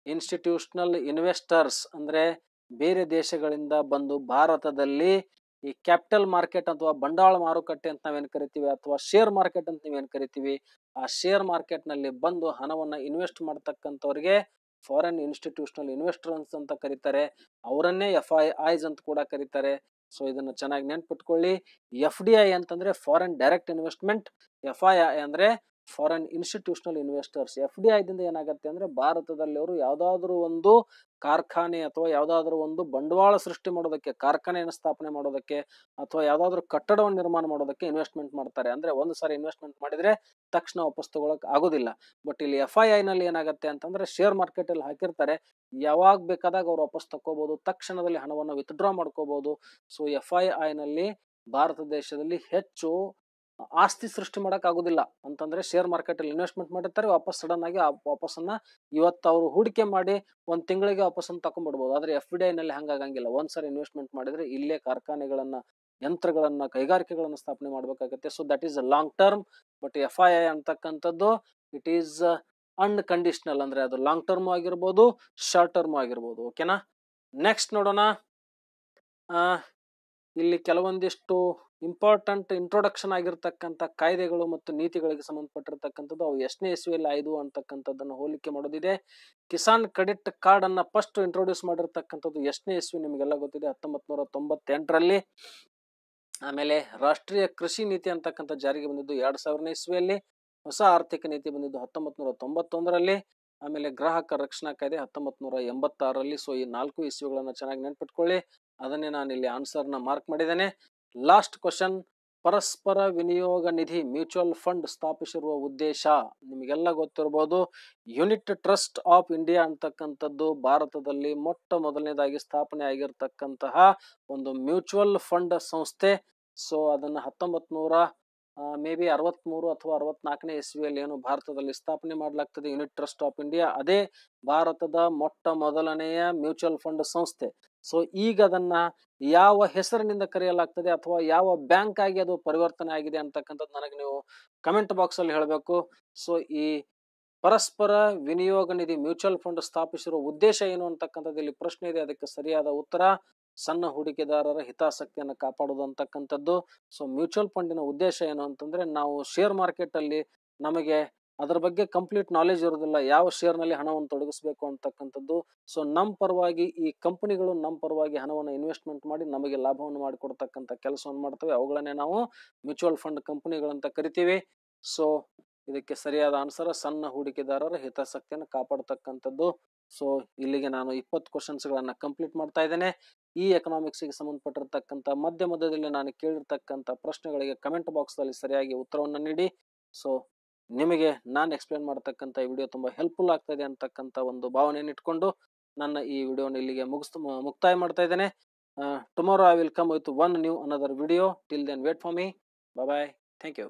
ಇನ್ಸ್ಟಿಟ್ಯೂಷನಲ್ ಇನ್ವೆಸ್ಟರ್ಸ್ ಅಂದ್ರೆ ಬೇರೆ ದೇಶಗಳಿಂದ ಬಂದು ಭಾರತದಲ್ಲಿ ಈ ಕ್ಯಾಪಿಟಲ್ ಮಾರ್ಕೆಟ್ ಅಥವಾ ಬಂಡವಾಳ ಮಾರುಕಟ್ಟೆ ಅಂತ ನಾವೇನು ಕರಿತೀವಿ ಅಥವಾ ಶೇರ್ ಮಾರ್ಕೆಟ್ ಅಂತ ನೀವೇನು ಕರಿತೀವಿ, ಆ ಶೇರ್ ಮಾರ್ಕೆಟ್ನಲ್ಲಿ ಬಂದು ಹಣವನ್ನ ಇನ್ವೆಸ್ಟ್ ಮಾಡ್ತಕ್ಕಂಥವ್ರಿಗೆ ಫಾರಿನ್ ಇನ್ಸ್ಟಿಟ್ಯೂಷನಲ್ ಇನ್ವೆಸ್ಟರ್ಸ್ ಅಂತ ಕರೀತಾರೆ. ಅವರನ್ನೇ ಎಫ್ ಐ ಐಸ್ ಅಂತ ಕೂಡ ಕರೀತಾರೆ. ಸೊ ಇದನ್ನ ಚೆನ್ನಾಗಿ ನೆನ್ಪಿಟ್ಕೊಳ್ಳಿ. ಎಫ್ ಡಿ ಐ ಅಂತಂದ್ರೆ foreign direct investment F I I ಅಂದ್ರೆ foreign institutional investors F D ಐದಿಂದ ಏನಾಗುತ್ತೆ ಅಂದ್ರೆ ಭಾರತದಲ್ಲಿ ಅವರು ಯಾವ್ದಾದ್ರು ಒಂದು ಕಾರ್ಖಾನೆ ಅಥವಾ ಯಾವುದಾದ್ರೂ ಒಂದು ಬಂಡವಾಳ ಸೃಷ್ಟಿ ಮಾಡೋದಕ್ಕೆ, ಕಾರ್ಖಾನೆಯನ್ನು ಸ್ಥಾಪನೆ ಮಾಡೋದಕ್ಕೆ ಅಥವಾ ಯಾವುದಾದ್ರೂ ಕಟ್ಟಡವನ್ನು ನಿರ್ಮಾಣ ಮಾಡೋದಕ್ಕೆ ಇನ್ವೆಸ್ಟ್ಮೆಂಟ್ ಮಾಡ್ತಾರೆ. ಅಂದ್ರೆ ಒಂದು ಸಾರಿ ಇನ್ವೆಸ್ಟ್ಮೆಂಟ್ ಮಾಡಿದ್ರೆ ತಕ್ಷಣ ವಾಪಸ್ ತಗೊಳಕ್ ಆಗೋದಿಲ್ಲ. ಬಟ್ ಇಲ್ಲಿ ಎಫ್ ಐ ನಲ್ಲಿ ಏನಾಗುತ್ತೆ ಅಂತಂದ್ರೆ ಶೇರ್ ಮಾರ್ಕೆಟ್ ಅಲ್ಲಿ ಹಾಕಿರ್ತಾರೆ. ಯಾವಾಗ ಬೇಕಾದಾಗ ಅವ್ರು ವಾಪಸ್ ತಕ್ಕೋಬಹುದು ತಕ್ಷಣದಲ್ಲಿ ಹಣವನ್ನು ವಿತ್ಡ್ರಾ ಮಾಡ್ಕೋಬಹುದು ಸೊ ಎಫ್ ಐ ಐ ನಲ್ಲಿ ಭಾರತ ದೇಶದಲ್ಲಿ ಹೆಚ್ಚು ಆಸ್ತಿ ಸೃಷ್ಟಿ ಮಾಡಕ್ ಆಗುದಿಲ್ಲ. ಅಂತಂದ್ರೆ ಶೇರ್ ಮಾರ್ಕೆಟ್ ಅಲ್ಲಿ ಇನ್ವೆಸ್ಟ್ಮೆಂಟ್ ಮಾಡಿರ್ತಾರೆ, ವಾಪಸ್ ಸಡನ್ ಆಗಿ ವಾಪಸ್ಸನ್ನ ಇವತ್ತು ಅವರು ಹೂಡಿಕೆ ಮಾಡಿ ಒಂದ್ ತಿಂಗಳಿಗೆ ವಾಪಸ್ಸನ್ನ ತಕೊಂಡ್ಬಿಡ್ಬೋದು. ಆದ್ರೆ ಎಫ್ ಡಿ ಐ ನಲ್ಲಿ ಹಂಗಾಗಂಗಿಲ್ಲ. ಒಂದ್ಸರಿ ಇನ್ವೆಸ್ಟ್ಮೆಂಟ್ ಮಾಡಿದ್ರೆ ಇಲ್ಲೇ ಕಾರ್ಖಾನೆಗಳನ್ನ, ಯಂತ್ರಗಳನ್ನ, ಕೈಗಾರಿಕೆಗಳನ್ನ ಸ್ಥಾಪನೆ ಮಾಡ್ಬೇಕಾಗತ್ತೆ. So that is long term but F I I ಅಂತಕ್ಕಂಥದ್ದು ಇಟ್ ಈಸ್ ಅನ್ಕಂಡೀಷನಲ್ ಅಂದ್ರೆ ಅದು ಲಾಂಗ್ ಟರ್ಮ್ ಆಗಿರ್ಬೋದು ಶಾರ್ಟ್ ಟರ್ಮ್ ಆಗಿರ್ಬೋದು. ಓಕೆನಾ ನೆಕ್ಸ್ಟ್ ನೋಡೋಣ. ಇಲ್ಲಿ ಕೆಲವೊಂದಿಷ್ಟು ಇಂಪಾರ್ಟೆಂಟ್ ಇಂಟ್ರೊಡಕ್ಷನ್ ಆಗಿರ್ತಕ್ಕಂಥ ಕಾಯ್ದೆಗಳು ಮತ್ತು ನೀತಿಗಳಿಗೆ ಸಂಬಂಧಪಟ್ಟಿರ್ತಕ್ಕಂಥದ್ದು ಅವು ಎಷ್ಟನೇ ಇಸ್ವಿಯಲ್ಲಿ ಆಯ್ದು ಅಂತಕ್ಕಂಥದ್ದನ್ನು ಹೋಲಿಕೆ ಮಾಡೋದಿದೆ. ಕಿಸಾನ್ ಕ್ರೆಡಿಟ್ ಕಾರ್ಡ್ ಅನ್ನ ಫಸ್ಟ್ ಇಂಟ್ರೊಡ್ಯೂಸ್ ಮಾಡಿರ್ತಕ್ಕಂಥದ್ದು ಎಷ್ಟನೇ ಇಸ್ವಿ ನಿಮಗೆಲ್ಲ ಗೊತ್ತಿದೆ? ಹತ್ತೊಂಬತ್ ನೂರ ತೊಂಬತ್ತೆಂಟರಲ್ಲಿ ಆಮೇಲೆ ರಾಷ್ಟ್ರೀಯ ಕೃಷಿ ನೀತಿ ಅಂತಕ್ಕಂಥ ಜಾರಿಗೆ ಬಂದಿದ್ದು ಎರಡ್ ಸಾವಿರನೇ ಇಸ್ವಿಯಲ್ಲಿ ಹೊಸ ಆರ್ಥಿಕ ನೀತಿ ಬಂದಿದ್ದು ಹತ್ತೊಂಬತ್ ನೂರ ತೊಂಬತ್ತೊಂದರಲ್ಲಿ ಆಮೇಲೆ ಗ್ರಾಹಕ ರಕ್ಷಣಾ ಕಾಯ್ದೆ ಹತ್ತೊಂಬತ್ ನೂರ ಎಂಬತ್ತಾರರಲ್ಲಿ ಸೊ ಈ ನಾಲ್ಕು ಇಸ್ವಿಗಳನ್ನ ಚೆನ್ನಾಗಿ ನೆನ್ಪಿಟ್ಕೊಳ್ಳಿ. ಅದನ್ನೇ ನಾನು ಇಲ್ಲಿ ಆನ್ಸರ್ನ ಮಾರ್ಕ್ ಮಾಡಿದ್ದೇನೆ. ಲಾಸ್ಟ್ ಕ್ವಶನ್ ಪರಸ್ಪರ ವಿನಿಯೋಗ ನಿಧಿ ಮ್ಯೂಚುವಲ್ ಫಂಡ್ ಸ್ಥಾಪಿಸಿರುವ ಉದ್ದೇಶ? ನಿಮಗೆಲ್ಲ ಗೊತ್ತಿರಬಹುದು ಯುನಿಟ್ ಟ್ರಸ್ಟ್ ಆಫ್ ಇಂಡಿಯಾ ಅಂತಕ್ಕಂಥದ್ದು ಭಾರತದಲ್ಲಿ ಮೊಟ್ಟ ಮೊದಲನೇದಾಗಿ ಸ್ಥಾಪನೆ ಆಗಿರ್ತಕ್ಕಂತಹ ಒಂದು ಮ್ಯೂಚುವಲ್ ಫಂಡ್ ಸಂಸ್ಥೆ. ಸೊ ಅದನ್ನ ಹತ್ತೊಂಬತ್ ನೂರ ಮೇ ಬಿ ಅರವತ್ಮೂರು ಅಥವಾ ಅರವತ್ನಾಲ್ಕನೇ ಇಸ್ವಿಯಲ್ಲಿ ಏನು ಭಾರತದಲ್ಲಿ ಸ್ಥಾಪನೆ ಮಾಡಲಾಗ್ತದೆ ಯೂನಿಟ್ ಟ್ರಸ್ಟ್ ಆಫ್ ಇಂಡಿಯಾ. ಅದೇ ಭಾರತದ ಮೊಟ್ಟ ಮೊದಲನೆಯ ಮ್ಯೂಚುವಲ್ ಫಂಡ್ ಸಂಸ್ಥೆ. ಸೊ, ಈಗ ಅದನ್ನ ಯಾವ ಹೆಸರಿನಿಂದ ಕರೆಯಲಾಗ್ತದೆ ಅಥವಾ ಯಾವ ಬ್ಯಾಂಕ್ ಆಗಿ ಅದು ಪರಿವರ್ತನೆ ಆಗಿದೆ ಅಂತಕ್ಕಂಥದ್ದು ನನಗೆ ನೀವು ಕಮೆಂಟ್ ಬಾಕ್ಸ್ ಅಲ್ಲಿ ಹೇಳಬೇಕು. ಸೊ, ಈ ಪರಸ್ಪರ ವಿನಿಯೋಗ ನಿಧಿ ಮ್ಯೂಚುವಲ್ ಫಂಡ್ ಸ್ಥಾಪಿಸಿರುವ ಉದ್ದೇಶ ಏನು ಅಂತಕ್ಕಂಥದ್ದು ಇಲ್ಲಿ ಪ್ರಶ್ನೆ ಇದೆ. ಅದಕ್ಕೆ ಸರಿಯಾದ ಉತ್ತರ, ಸಣ್ಣ ಹೂಡಿಕೆದಾರರ ಹಿತಾಸಕ್ತಿಯನ್ನು ಕಾಪಾಡೋದು ಅಂತಕ್ಕಂಥದ್ದು. ಸೊ, ಮ್ಯೂಚುವಲ್ ಫಂಡಿನ ಉದ್ದೇಶ ಏನು ಅಂತಂದ್ರೆ, ನಾವು ಶೇರ್ ಮಾರ್ಕೆಟ್ ಅಲ್ಲಿ ನಮಗೆ ಅದರ ಬಗ್ಗೆ ಕಂಪ್ಲೀಟ್ ನಾಲೆಜ್ ಇರೋದಿಲ್ಲ. ಯಾವ ಶೇರ್ನಲ್ಲಿ ನಲ್ಲಿ ಹಣವನ್ನು ತೊಡಗಿಸಬೇಕು ಅಂತಕ್ಕಂಥದ್ದು. ಸೊ ನಮ್ಮ ಪರವಾಗಿ ಈ ಕಂಪನಿಗಳು ನಮ್ಮ ಪರವಾಗಿ ಹಣವನ್ನು ಇನ್ವೆಸ್ಟ್ಮೆಂಟ್ ಮಾಡಿ ನಮಗೆ ಲಾಭವನ್ನು ಮಾಡಿಕೊಡ್ತಕ್ಕಂಥ ಕೆಲಸವನ್ನು ಮಾಡ್ತವೆ. ಅವುಗಳನ್ನೇ ನಾವು ಮ್ಯೂಚುವಲ್ ಫಂಡ್ ಕಂಪನಿಗಳಂತ ಕರಿತೀವಿ. ಸೊ ಇದಕ್ಕೆ ಸರಿಯಾದ ಆನ್ಸರ್ ಸಣ್ಣ ಹೂಡಿಕೆದಾರರ ಹಿತಾಸಕ್ತಿಯನ್ನು ಕಾಪಾಡ್ತಕ್ಕಂಥದ್ದು. ಸೊ ಇಲ್ಲಿಗೆ ನಾನು ಇಪ್ಪತ್ತು ಕ್ವಶನ್ಸ್ಗಳನ್ನು ಕಂಪ್ಲೀಟ್ ಮಾಡ್ತಾ ಇದ್ದೇನೆ. ಈ ಎಕನಾಮಿಕ್ಸ್ಗೆ ಸಂಬಂಧಪಟ್ಟಿರ್ತಕ್ಕಂಥ ಮಧ್ಯ ಮಧ್ಯದಲ್ಲಿ ನಾನು ಕೇಳಿರ್ತಕ್ಕಂಥ ಪ್ರಶ್ನೆಗಳಿಗೆ ಕಮೆಂಟ್ ಬಾಕ್ಸ್ದಲ್ಲಿ ಸರಿಯಾಗಿ ಉತ್ತರವನ್ನು ನೀಡಿ. ಸೊ ನಿಮಗೆ ನಾನು ಎಕ್ಸ್ಪ್ಲೇನ್ ಮಾಡ್ತಕ್ಕಂಥ ಈ ವಿಡಿಯೋ ತುಂಬ ಹೆಲ್ಪ್ಫುಲ್ ಆಗ್ತಾ ಇದೆ ಅಂತಕ್ಕಂಥ ಒಂದು ಭಾವನೆಯನ್ನು ಇಟ್ಕೊಂಡು ನನ್ನ ಈ ವಿಡಿಯೋನ ಇಲ್ಲಿಗೆ ಮುಗಿಸ್ ಮುಕ್ತಾಯ ಮಾಡ್ತಾ ಇದ್ದೇನೆ. Tomorrow I will come with one new another video till then wait for me bye thank you